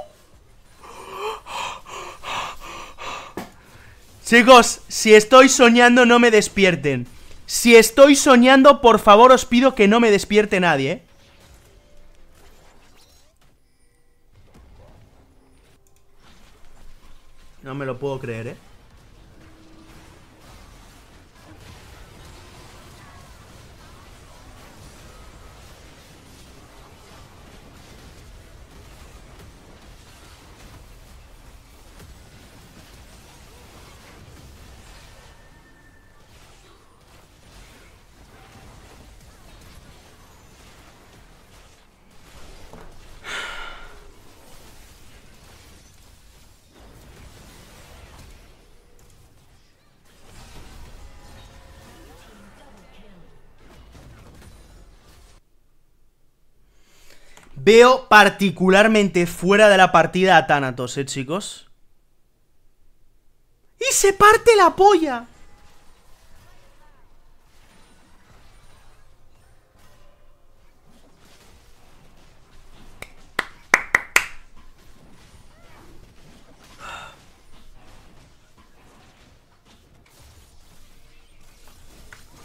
Chicos, si estoy soñando, no me despierten. Si estoy soñando, por favor os pido que no me despierte nadie, ¿eh? No me lo puedo creer, ¿eh? Veo particularmente fuera de la partida a Thanatos, eh, chicos. ¡Y se parte la polla!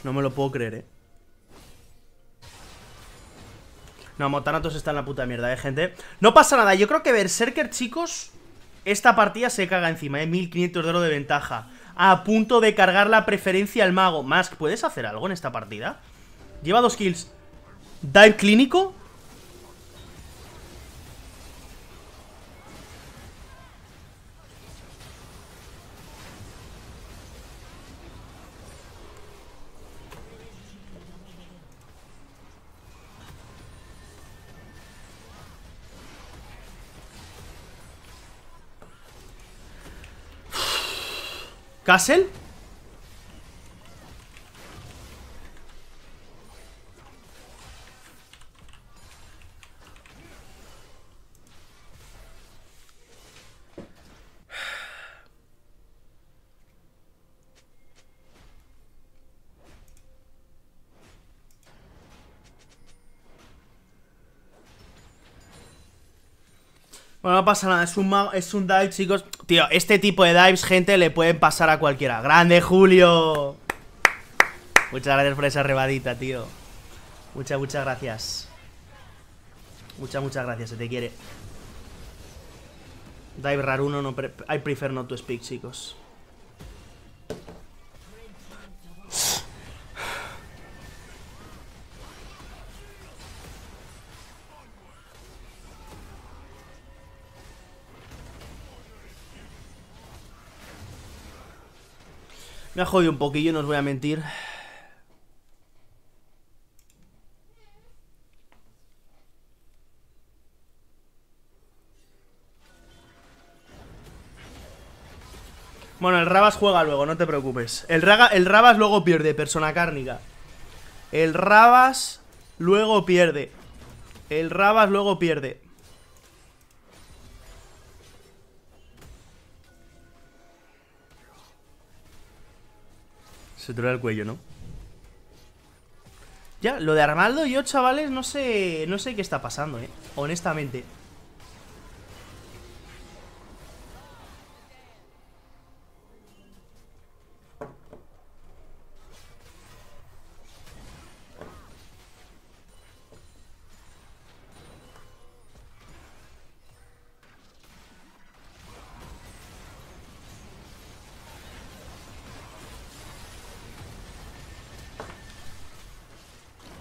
No me lo puedo creer, eh. No, Motanatos está en la puta mierda, eh, gente. No pasa nada, yo creo que Berserker, chicos, esta partida se caga encima, eh. 1500 de oro de ventaja. A punto de cargar la preferencia al mago. Mask, ¿puedes hacer algo en esta partida? Lleva dos kills. Dive clínico. ¿Castle? Bueno, no pasa nada, es un, es un dive, chicos Tío, este tipo de dives, gente, le pueden pasar a cualquiera. ¡Grande, Julio! Muchas gracias por esa rebadita, tío. Muchas, muchas gracias. Muchas, muchas gracias, se te quiere. Dive raruno, no I prefer not to speak, chicos Me ha jodido un poquillo, no os voy a mentir. Bueno, el Rabas juega luego, no te preocupes. El, Rabas luego pierde, persona cárnica. El Rabas luego pierde. El Rabas luego pierde. Se te el cuello, ¿no? Ya, lo de Armaldo y yo, chavales, no sé, no sé qué está pasando, eh. Honestamente.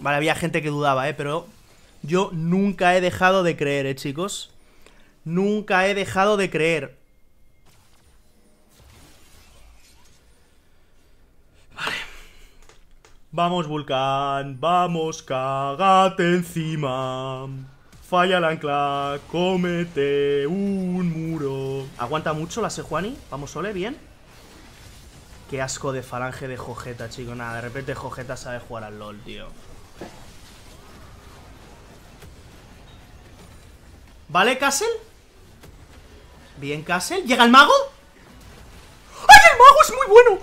Vale, había gente que dudaba, ¿eh? Pero yo nunca he dejado de creer, ¿eh, chicos? Nunca he dejado de creer. Vale. Vamos, Vulcán. Vamos, cágate encima. Falla el ancla. Cómete un muro. ¿Aguanta mucho la Sejuani? Vamos, Sole, bien. Qué asco de falange de Jojeta, chico. Nada, de repente Jojeta sabe jugar al LOL, tío. ¿Vale, Castle? Bien, Castle. ¿Llega el mago? ¡Ay, el mago es muy bueno!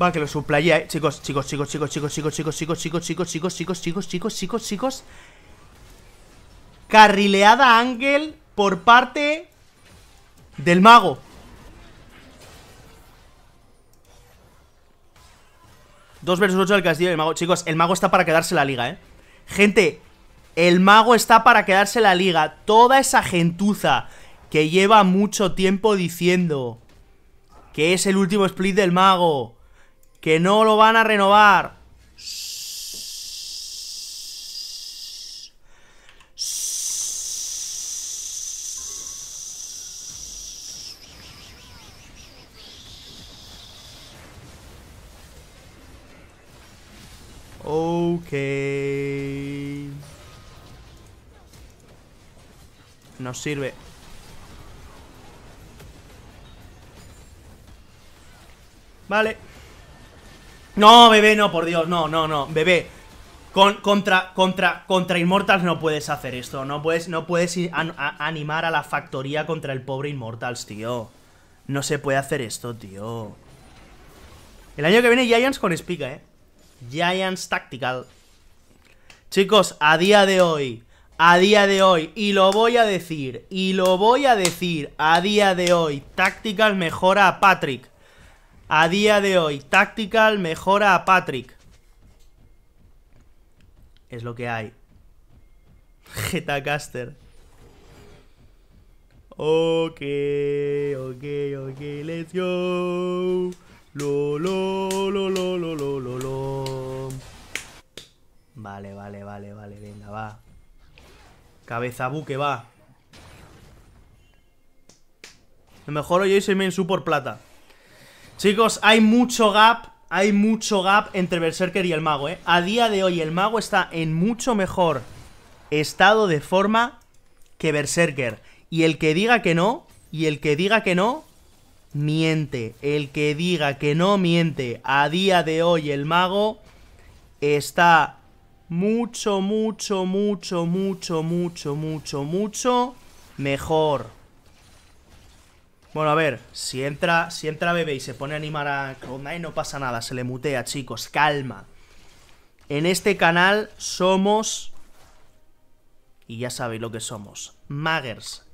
Va, que lo suplaya, eh. Chicos, chicos, chicos, chicos, chicos, chicos, chicos, chicos, chicos, chicos, chicos, chicos, chicos, chicos, chicos, chicos. Carrileada Ángel por parte del mago. Dos versus 8 del castillo del mago. Chicos, el mago está para quedarse la liga, ¿eh? Gente, el mago está para quedarse la liga. Toda esa gentuza que lleva mucho tiempo diciendo que es el último split del mago, que no lo van a renovar. Ok. Nos sirve. Vale. No, bebé, no, por Dios, no, no, no, bebé. Con, contra, contra, contra Immortals no puedes hacer esto. No puedes, no puedes animar a la factoría contra el pobre Immortals, tío. No se puede hacer esto, tío. El año que viene Giants con Spica, eh. Giants Tactical. Chicos, a día de hoy, a día de hoy, y lo voy a decir, y lo voy a decir, a día de hoy, Tactical mejora a Patrick. A día de hoy, Tactical mejora a Patrick. Es lo que hay. <laughs> Getacaster. Ok, ok, ok, let's go. Lo, lo, lo, lo, lo, lo, lo, lo. Vale, vale, vale, vale, venga, va. Cabeza buque, va. Mejor hoy soy Mensu por plata. Chicos, hay mucho gap, hay mucho gap entre Berserker y el mago, ¿eh? A día de hoy el mago está en mucho mejor estado de forma que Berserker. Y el que diga que no, y el que diga que no, miente. El que diga que no, miente. A día de hoy el mago está mucho, mucho, mucho, mucho, mucho, mucho, mucho mejor. Bueno, a ver, si entra, si entra bebé y se pone a animar a Cloud9 no pasa nada, se le mutea, chicos, calma. En este canal somos y ya sabéis lo que somos, Maggers.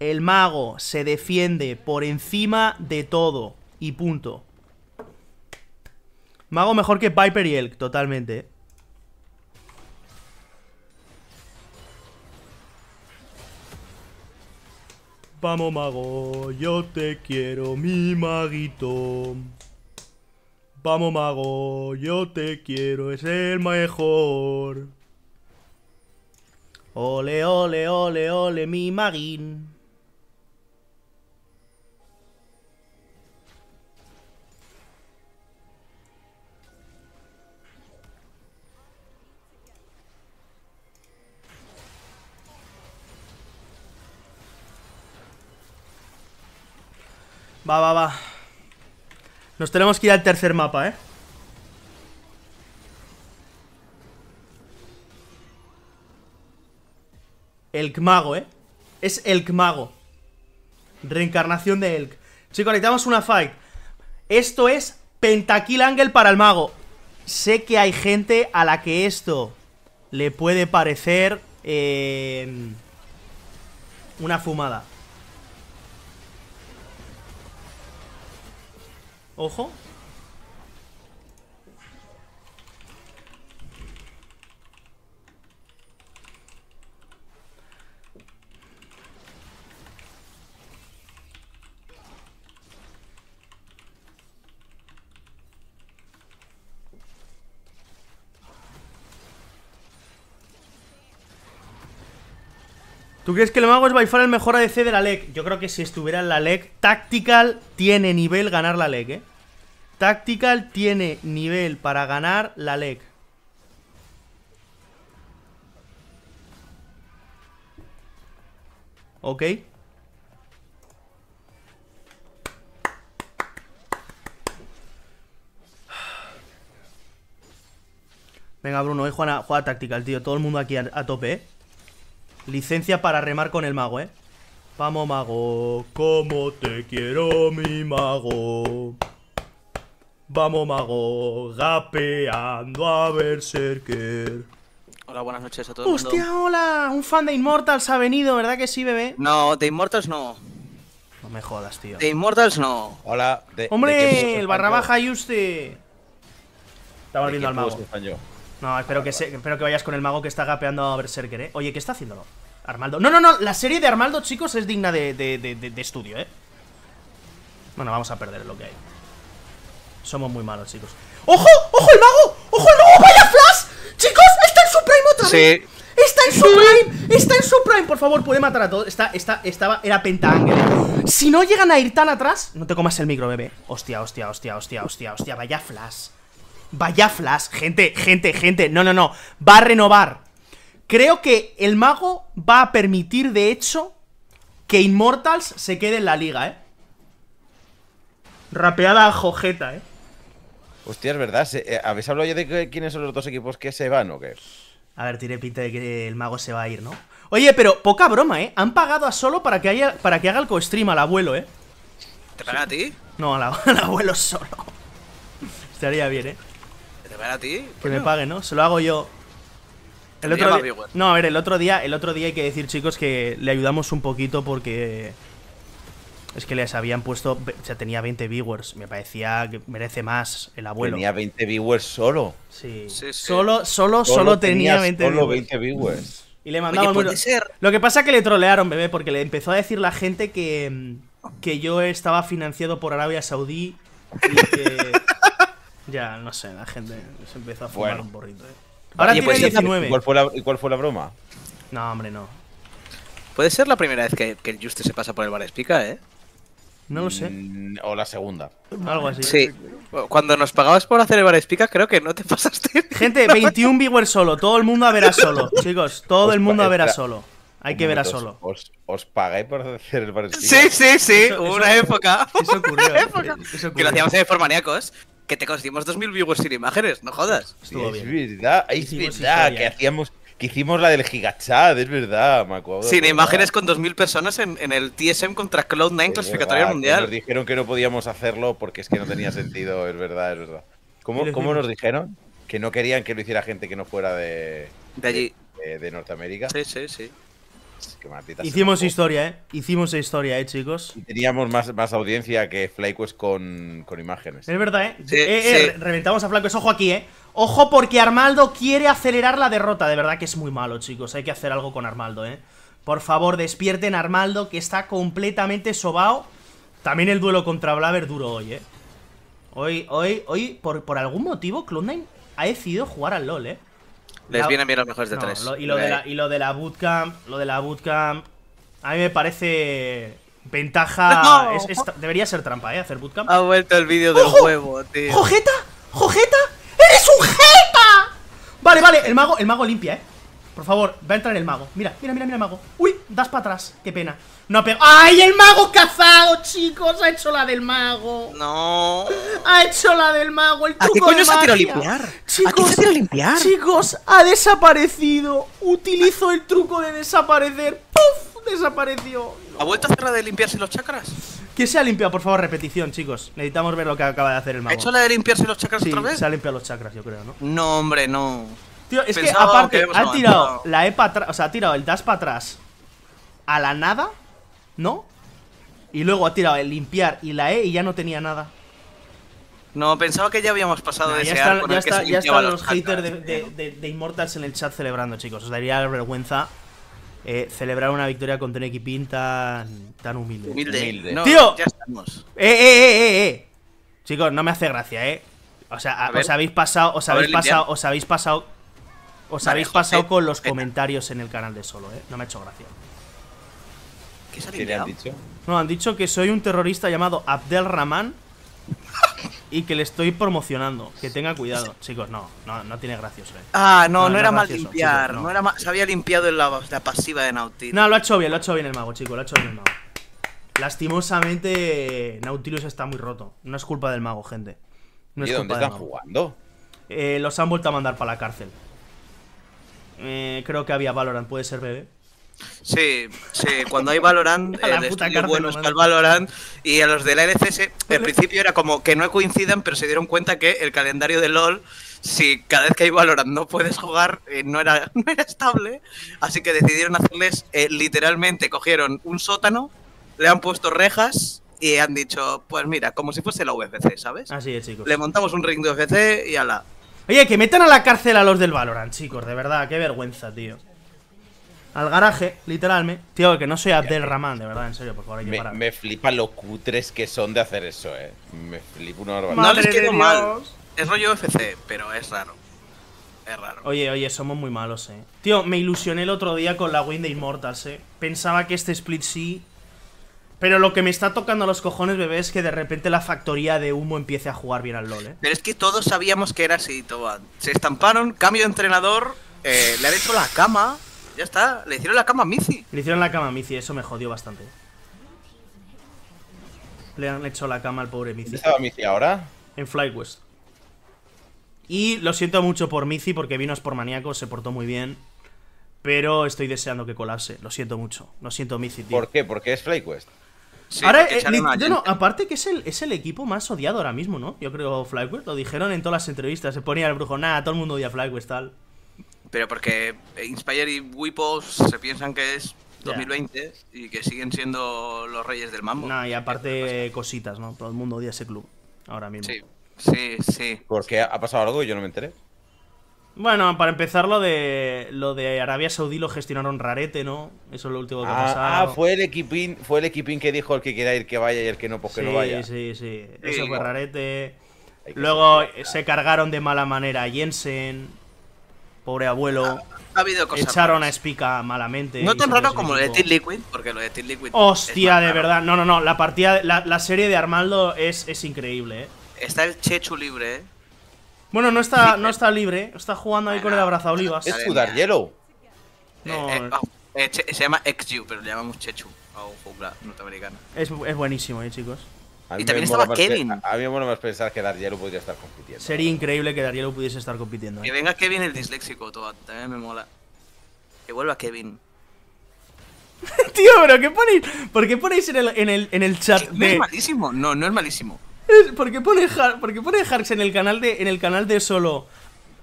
El mago se defiende por encima de todo y punto. Mago mejor que Piper y Elk, totalmente. ¿eh? Vamos, mago, yo te quiero, mi maguito. Vamos, mago, yo te quiero, es el mejor. Ole, ole, ole, ole, mi maguín. Va, va, va. Nos tenemos que ir al tercer mapa, ¿eh? Elk Mago, ¿eh? Es Elk Mago. Reencarnación de Elk. Chicos, necesitamos una fight. Esto es Pentakill Angle para el mago. Sé que hay gente a la que esto le puede parecer eh, una fumada. Ojo. ¿Tú crees que el mago es by far el mejor ADC de la LEC? Yo creo que si estuviera en la LEC, Tactical tiene nivel ganar la LEC, ¿eh? Tactical tiene nivel para ganar la LEC. Ok. Venga, Bruno, hoy juega, juega Tactical, tío. Todo el mundo aquí a, a tope, ¿eh? Licencia para remar con el mago, ¿eh? Vamos, mago. Como te quiero, mi mago. Vamos, mago. Gapeando a Berserker. Hola, buenas noches a todo el mundo. ¡Hostia, hola! Un fan de Immortals ha venido, ¿verdad que sí, bebé? No, de Immortals no. No me jodas, tío. De Immortals no. Hola. De, ¿de qué ¡Hombre! El barra baja y usted. Estamos ¿De viendo qué al mago. No, espero que, se- espero que vayas con el mago que está gapeando a Berserker, ¿eh? Oye, ¿qué está haciéndolo? Armaldo. No, no, no, la serie de Armaldo, chicos, es digna de- de- de estudio, ¿eh? Bueno, vamos a perder lo que hay. Somos muy malos, chicos. ¡Ojo! ¡Ojo el mago! ¡Ojo el mago! ¡Vaya flash! ¡Chicos! ¡Está en su prime otra vez! Sí. ¡Está en su prime! ¡Está en su prime! Por favor, puede matar a todos. Está, está, estaba, era pentaangel. Si no llegan a ir tan atrás, no te comas el micro, bebé. Hostia, hostia, hostia, hostia, hostia, hostia. Vaya flash. Vaya flash. Gente, gente, gente. No, no, no. Va a renovar. Creo que el mago va a permitir, de hecho, que Immortals se quede en la liga, ¿eh? Rapeada a Jojeta, ¿eh? Hostia, es verdad. se- eh, ¿Habéis hablado ya de que- quiénes son los dos equipos que se van o qué? A ver, tiene pinta de que el mago se va a ir, ¿no? Oye, pero poca broma, ¿eh? Han pagado a solo para que, haya, para que haga el co-stream al abuelo, ¿eh? ¿Te pagan a ti? No, al, ab- <laughs> al abuelo solo. Estaría bien, ¿eh? ¿Te pagan a ti? Que me pague, ¿no? Se lo hago yo. El otro día-. No, a ver, el otro día, el otro día hay que decir, chicos, que le ayudamos un poquito porque es que les habían puesto, o sea, tenía 20 viewers, me parecía que merece más el abuelo. Tenía 20 viewers solo. Sí. Sí, sí. Solo, solo, solo, tenía 20 solo viewers. 20 viewers. Y le Oye, puede mucho- ser. Lo que pasa es que le trolearon, bebé, porque le empezó a decir la gente que, que yo estaba financiado por Arabia Saudí y que. <laughs> ya, no sé, la gente se empezó a fumar Bueno. un borrito, eh. Ahora Oye, tiene pues ya- ¿Y 19. cuál fue la, y cuál fue la broma? No, hombre, no. Puede ser la primera vez que, que el Juste se pasa por el bar Espica, ¿eh? No lo sé. Mm, O la segunda. Algo así. Sí. Cuando nos pagabas por hacer el bar creo que no te <laughs> pasaste. Gente, 21 viewers solo. Todo el mundo a ver a solo. <laughs> Chicos, todo Os el mundo a ver a solo. Hay que ver a solo. ¿Os, os pagáis por hacer el bar Sí, sí, sí. Eso- Hubo eso- una época Eso <laughs> ocurrió. eh. Eso que lo hacíamos en Formaníacos que te conseguimos 2000 viewers sin imágenes, no jodas. Estuvo es bien. verdad, es verdad que eh. hacíamos que hicimos la del gigachat, es verdad, me acuerdo. Sin es imágenes con 2000 personas en, en el TSM contra Cloud9 Es clasificatorio verdad, que Nos mundial. dijeron que no podíamos hacerlo porque es que no tenía sentido, es verdad, es verdad. ¿Cómo, cómo nos dijeron? Que no querían que lo hiciera gente que no fuera de, De allí. de, de Norteamérica. Sí, sí, sí. Qué maldita sea, Hicimos historia, eh. Hicimos historia, eh, chicos. Y teníamos más, más audiencia que FlyQuest con, con imágenes. Es verdad, ¿eh? Sí, Eh, eh, sí. Reventamos a Flacos. Ojo aquí, ¿eh? Ojo porque Armaldo quiere acelerar la derrota. De verdad que es muy malo, chicos. Hay que hacer algo con Armaldo, ¿eh? Por favor, despierten a Armaldo, que está completamente sobao. También el duelo contra Blaver duro hoy, ¿eh? Hoy, hoy, hoy, por, por algún motivo, Cloud9 ha decidido jugar al LoL, ¿eh? Les La- vienen bien los mejores de No, tres. lo- y, lo de la, y lo de la bootcamp, lo de la bootcamp, a mí me parece ventaja. <laughs> No. es- es- debería ser trampa, ¿eh? Hacer bootcamp. Ha vuelto el vídeo del huevo, tío. ¡Jojeta! ¡Jojeta! Vale, vale, el mago, el mago limpia, eh. Por favor, va a entrar el mago. Mira, mira, mira, mira el mago. Uy, das para atrás. Qué pena. No ha pegado. ¡Ay, el mago cazado, chicos! Ha hecho la del mago. No. Ha hecho la del mago. El ¿A qué truco coño de se ha tirado a limpiar? ¿A Chicos, qué se ha tirado a limpiar? Chicos, ha desaparecido. Utilizó el truco de desaparecer. ¡Puf! Desapareció. ¿Ha vuelto a hacer la de limpiarse los chakras? ¿Quién se ha limpiado? Por favor, repetición, chicos. Necesitamos ver lo que acaba de hacer el ¿Ha mago. hecho la de limpiarse los chakras Sí, otra vez? se ha limpiado los chakras, yo creo, ¿no? No, hombre, no. Tío, es que Pensaba que aparte ha tirado la E para atrás, o sea, ha tirado el dash para atrás a la nada, ¿no? Y luego ha tirado el limpiar y la E y ya no tenía nada. No, pensaba que ya habíamos pasado Nah, de ya ese están, ya que está- ya están los haters de, de- de Immortals en el chat celebrando, chicos. Os daría vergüenza eh, celebrar una victoria contra un equipín tan, tan humilde. Humilde. Humilde. No, Tío. Ya estamos. ¡Eh, eh, eh, eh, eh! Chicos, no me hace gracia, ¿eh? O sea, A ver. os habéis pasado, os ver, habéis pasado, limpiar. os habéis pasado, os Vale, habéis José, pasado con los comentarios en el canal de Solo, ¿eh? No me ha hecho gracia. ¿Qué ¿Qué le han dicho? No, han dicho que soy un terrorista llamado Abdel Rahman <laughs> y que le estoy promocionando. Que tenga cuidado. Chicos, no, no, no tiene gracioso, eh. Ah, no, No, no, no era mal gracioso, limpiar. chicos, no. no. era ma- se había limpiado en la, la pasiva de Nautilus. No, lo ha hecho bien, lo ha hecho bien el mago, chicos, lo ha hecho bien el mago. Lastimosamente, Nautilus está muy roto. No es culpa del mago, gente. No ¿Y es dónde culpa del están mago. jugando? Eh, los han vuelto a mandar para la cárcel. Eh, creo que había Valorant, puede ser bebé. Sí, sí, cuando hay Valorant, <laughs> el puta estudio bueno está mandan. el Valorant y a los de la LCS, <laughs> al principio era como que no coincidan, pero se dieron cuenta que el calendario de LoL, si cada vez que hay Valorant no puedes jugar, eh, no, era, <laughs> no era estable, así que decidieron hacerles, eh, literalmente, cogieron un sótano, le han puesto rejas y han dicho, pues mira, como si fuese la UFC, ¿sabes? Así es, chicos. Le montamos un ring de UFC y ala. Oye, que metan a la cárcel a los del Valorant, chicos, de verdad, qué vergüenza, tío. Al garaje, literalmente. Tío, que no soy Abdelrahman, de verdad, en serio, porque ahora hay que Me, parar. me flipa lo cutres que son de hacer eso, eh. Me flipa una barbaridad. No les quedó mal. Es rollo FC, pero es raro. Es raro. Oye, oye, somos muy malos, eh. Tío, me ilusioné el otro día con la win de Immortals, eh. Pensaba que este split sí. Pero lo que me está tocando los cojones, bebé, es que de repente la factoría de humo empiece a jugar bien al LOL, eh. Pero es que todos sabíamos que era así, Toban. Se estamparon, cambio de entrenador, eh, le han hecho la cama. Ya está, le hicieron la cama a Mizi. Le hicieron la cama a Mizi, eso me jodió bastante. Le han hecho la cama al pobre ¿Dónde Mizi. estaba Mici ahora? En FlyQuest. Y lo siento mucho por Mizi, porque vino por maníaco, se portó muy bien. Pero estoy deseando que colapse. Lo siento mucho. Lo siento, Mizi, tío. ¿Por qué? Porque es FlyQuest. Sí, ahora, eh, a no, aparte que es el, es el equipo más odiado ahora mismo, ¿no? Yo creo FlyQuest. Lo dijeron en todas las entrevistas. Se ponía el brujo, nada, todo el mundo odia FlyQuest, tal. Pero porque Inspire y Wipos se piensan que es 2020 y que siguen siendo los reyes del mambo. Nah, y aparte cositas, ¿no? Todo el mundo odia ese club. Ahora mismo. Sí, sí, sí. Porque ha pasado algo y yo no me enteré. Bueno, para empezar, lo de lo de Arabia Saudí lo gestionaron rarete, ¿no? Eso es lo último que ha pasado. Ah, ah, fue el equipín, fue el equipín que dijo el que quiera ir que vaya y el que no, pues que sí, no vaya. Sí, sí, Eso Sí, fue no. rarete. Luego se cargaron de mala manera a Jensen. Pobre abuelo. Ha habido cosas. Echaron a. Spica malamente. No tan raro como lo de. Team Liquid, porque lo de Team Liquid. es Hostia, de verdad. No, no, no. La partida, la, la serie de Armaldo es, es increíble, eh. Está el Chechu libre, ¿eh? Bueno, no está, no está libre. Está jugando ahí con el abrazo olivas. Es Sudar Yellow. No, Eh, eh, oh, eh, Che- se llama XU, pero le llamamos Chechu a un jungla norteamericano. es, es buenísimo, eh, chicos. Y también estaba Kevin. A, a mí me mola más pensar que Dar Yellow podría estar compitiendo. Sería increíble que Darielo pudiese estar compitiendo. Que eh. venga Kevin el disléxico, todo, también me mola. Que vuelva Kevin. <laughs> Tío, pero ¿qué ponéis? ¿Por qué ponéis en el, en el, en el chat No es malísimo, no, no es malísimo. ¿Por qué pone, Har- por qué pone Harks en el canal de en el canal de solo?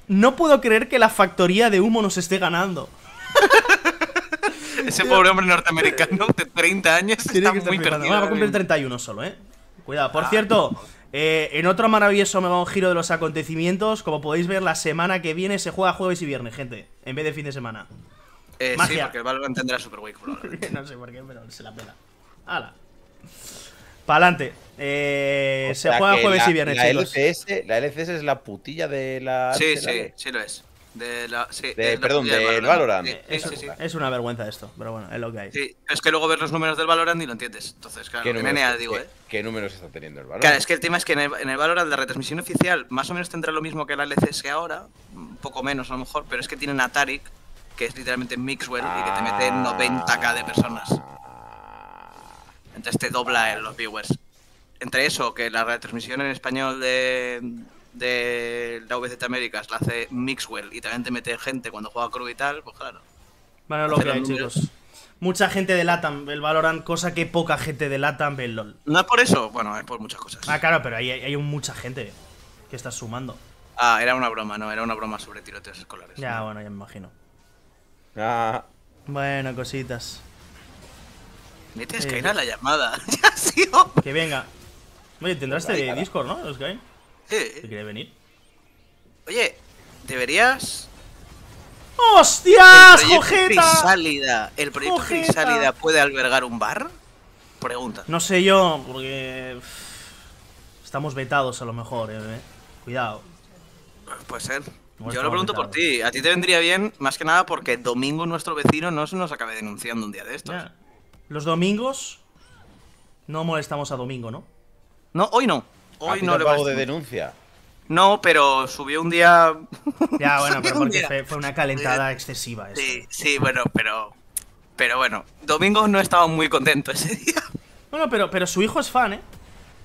No puedo creer que la factoría de humo nos esté ganando. <laughs> Ese pobre hombre norteamericano de 30 años Tiene está que estar muy perdido. Va a cumplir mismo. 31 solo, eh. Cuidado. Por Ah, cierto, eh, en otro maravilloso mega giro de los acontecimientos, como podéis ver, la semana que viene se juega jueves y viernes, gente. En vez de fin de semana. Eh, sí, porque el Valorant tendrá Super Wake probablemente. <laughs> no sé por qué, pero se la pela. Hala. Pa'lante. Eh, O se juega jueves la, y viernes, la chicos. LCS, la LCS es la putilla de la. Sí, sí, sí lo es. De la, sí, De- la perdón, del Valorant. Sí, Es, sí, sí. es una vergüenza esto, pero bueno, es lo que hay. Sí, es que luego ves los números del Valorant y lo entiendes. Entonces, claro, ¿Qué que números, NNA digo, qué- ¿eh? qué números está teniendo el valor? Claro, es que el tema es que en el, en el Valorant la retransmisión oficial más o menos tendrá lo mismo que la LCS ahora, un poco menos a lo mejor, pero es que tienen a Tarik, que es literalmente Mixwell y que te mete 90k de personas. Entonces te dobla en los viewers. Entre eso, que la retransmisión en español de, de la VZ Américas la hace Mixwell y también te mete gente cuando juega Crew y tal, pues claro. Bueno, lo que hay, los chicos. Mucha gente de LATAM el Valorant, cosa que poca gente de LATAM ve el LOL. No es por eso, bueno, es por muchas cosas. Ah, claro, pero hay, hay mucha gente que está sumando. Ah, era una broma, no, era una broma sobre tiroteos escolares. Ya, bueno, ya me imagino. Ah, Bueno, cositas. Ni te Eh, caerá la llamada. <laughs> ya sí, hombre. Que venga. Oye, tendrás este Discord, ¿no? Sky? ¿Te quiere venir? Oye, deberías. ¡Hostias, ¿El proyecto! Crisálida, ¿El proyecto Jojeta. Crisálida puede albergar un bar? Pregunta. No sé yo, porque. Estamos vetados a lo mejor, eh. Cuidado. Puede ser. Yo lo pregunto por ti. A ti te vendría bien, más que nada porque Domingo, nuestro vecino, no se nos acabe denunciando un día de estos. Los domingos. No molestamos a Domingo, ¿no? No, hoy no. ¿A Hoy no le pago de denuncia. No, pero subió un día. <laughs> Ya, bueno, <laughs> pero porque fue, fue una calentada excesiva eso. Sí, sí, bueno, pero. Pero bueno, Domingo no estaba muy contento ese día. Bueno, pero, pero su hijo es fan, ¿eh?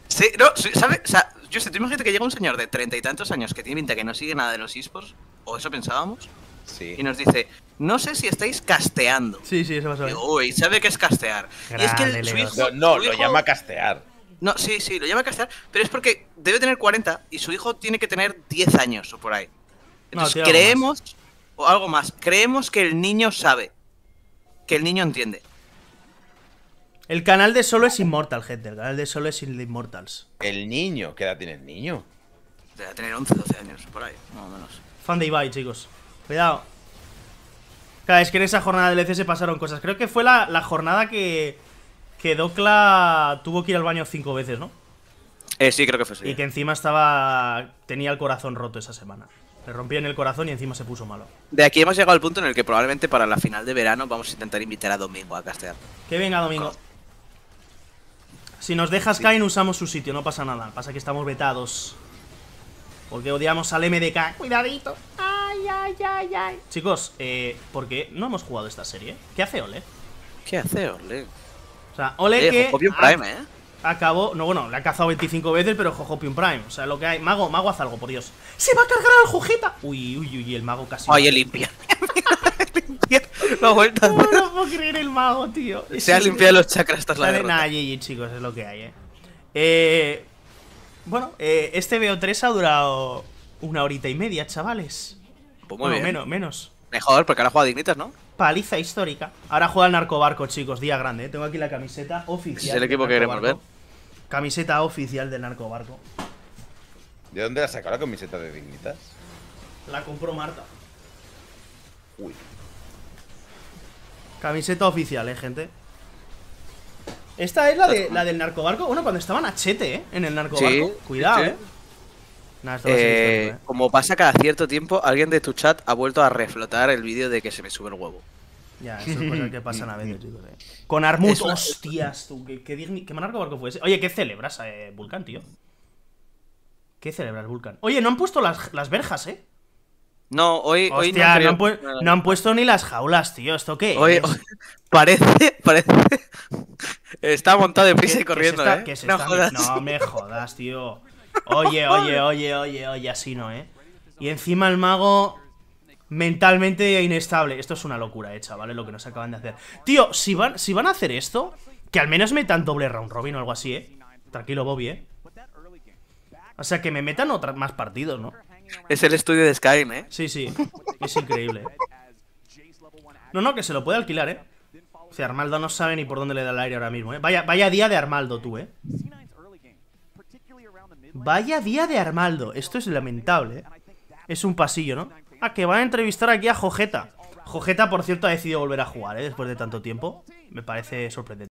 Sí, no, ¿sabes? O sea, yo sé, tú imagínate que llega un señor de treinta y tantos años que tiene pinta que no sigue nada de los esports, o eso pensábamos, Sí. y nos dice, no sé si estáis casteando. Sí, sí, eso. Digo, Uy, ¿sabe qué es castear? y es que el- Grande, su Leos. hijo, No, no, su lo llama castear. No, sí, sí, lo llama castear, pero es porque debe tener 40 y su hijo tiene que tener 10 años o por ahí. No, Entonces algo creemos, o algo más, creemos que el niño sabe, que el niño entiende. El canal de solo es Immortal, gente. El canal de solo es Immortals. El niño, ¿qué edad tiene el niño? Debe tener 11, 12 años, por ahí, más o menos. Fan de Ibai, chicos. Cuidado. Claro, es que en esa jornada del LCS pasaron cosas. Creo que fue la, la jornada que, que Dokla tuvo que ir al baño cinco veces, ¿no? Eh, sí, creo que fue así. Y que encima estaba. tenía el corazón roto esa semana. Le rompían el corazón y encima se puso malo. De aquí hemos llegado al punto en el que probablemente para la final de verano vamos a intentar invitar a Domingo a castear. Que venga, Domingo. Si nos dejas Kain, usamos su sitio, no pasa nada. Pasa que estamos vetados. Porque odiamos al MDK. Cuidadito. Ay, ay, ay, ay. Chicos, eh, ¿por qué no hemos jugado esta serie? ¿Qué hace Ole? ¿Qué hace, Orle? O sea, Ole Eh, que. Jojopium ha- Prime, ¿eh? Acabó. No, bueno, le ha cazado 25 veces, pero Jojopium Prime. O sea, lo que hay. Mago, mago, haz algo, por Dios. ¡Se va a cargar al Jujeta! Uy, uy, uy, el mago casi. Oye, limpia. <laughs> limpia. No, hacer. no puedo creer el mago, tío. Se ha que- limpiado los chakras, esta es la. Nah, GG, chicos, es lo que hay, eh. Eh, bueno, eh, este BO3 ha durado una horita y media, chavales. Pues muy bueno, bien. menos, menos. Mejor, porque ahora juega Dignitas, ¿no? Paliza histórica. Ahora juega el Narcobarco, chicos, día grande. ¿eh? Tengo aquí la camiseta oficial. Es el equipo que queremos Narcobarco. Camiseta oficial del Narcobarco. ¿De dónde has sacado la camiseta de Dignitas? La compró Marta. Uy. Camiseta oficial, eh, gente. Esta es la, de, la del narcobarco. Bueno, cuando estaban a Chete, ¿eh? En el narcobarco. Sí, Cuidado, sí. ¿eh? Nada, esto va a ser Eh, histórico, ¿eh? como pasa cada cierto tiempo, alguien de tu chat ha vuelto a reflotar el vídeo de que se me sube el huevo. Ya, eso es cosas que pasan a veces, chicos, <laughs> eh. Con Armut, una- hostias, tú. ¿Qué, qué, digni- qué narcobarco fue ese? Oye, ¿qué celebras, eh, Vulcan, tío? ¿Qué celebras, Vulcan? Oye, no han puesto las, las verjas, ¿eh? No, hoy, hoy Hostia, no, no, han creo- pu- no han puesto ni las jaulas, tío. ¿Esto qué? Hoy- es? hoy- <laughs> parece, parece. <laughs> Está montado de prisa ¿Qué- y corriendo, qué ¿eh? qué no jodas. No me jodas, tío. Oye, oye, oye, oye, oye, así no, ¿eh? Y encima el mago mentalmente inestable. Esto es una locura, eh, chavales, lo que nos acaban de hacer. Tío, si van, si van a hacer esto, que al menos metan doble round robin o algo así, ¿eh? Tranquilo, Bobby, ¿eh? O sea, que me metan otras más partidos, ¿no? Es el estudio de Sky, ¿eh? Sí, sí. Es increíble. No, no, que se lo puede alquilar, ¿eh? O sea, Armaldo no sabe ni por dónde le da el aire ahora mismo, ¿eh? Vaya, vaya día de Armaldo, tú, ¿eh? Vaya día de Armaldo. Esto es lamentable, ¿eh? Es un pasillo, ¿no? Ah, que van a entrevistar aquí a Jojeta. Jojeta, por cierto, ha decidido volver a jugar, ¿eh? Después de tanto tiempo. Me parece sorprendente.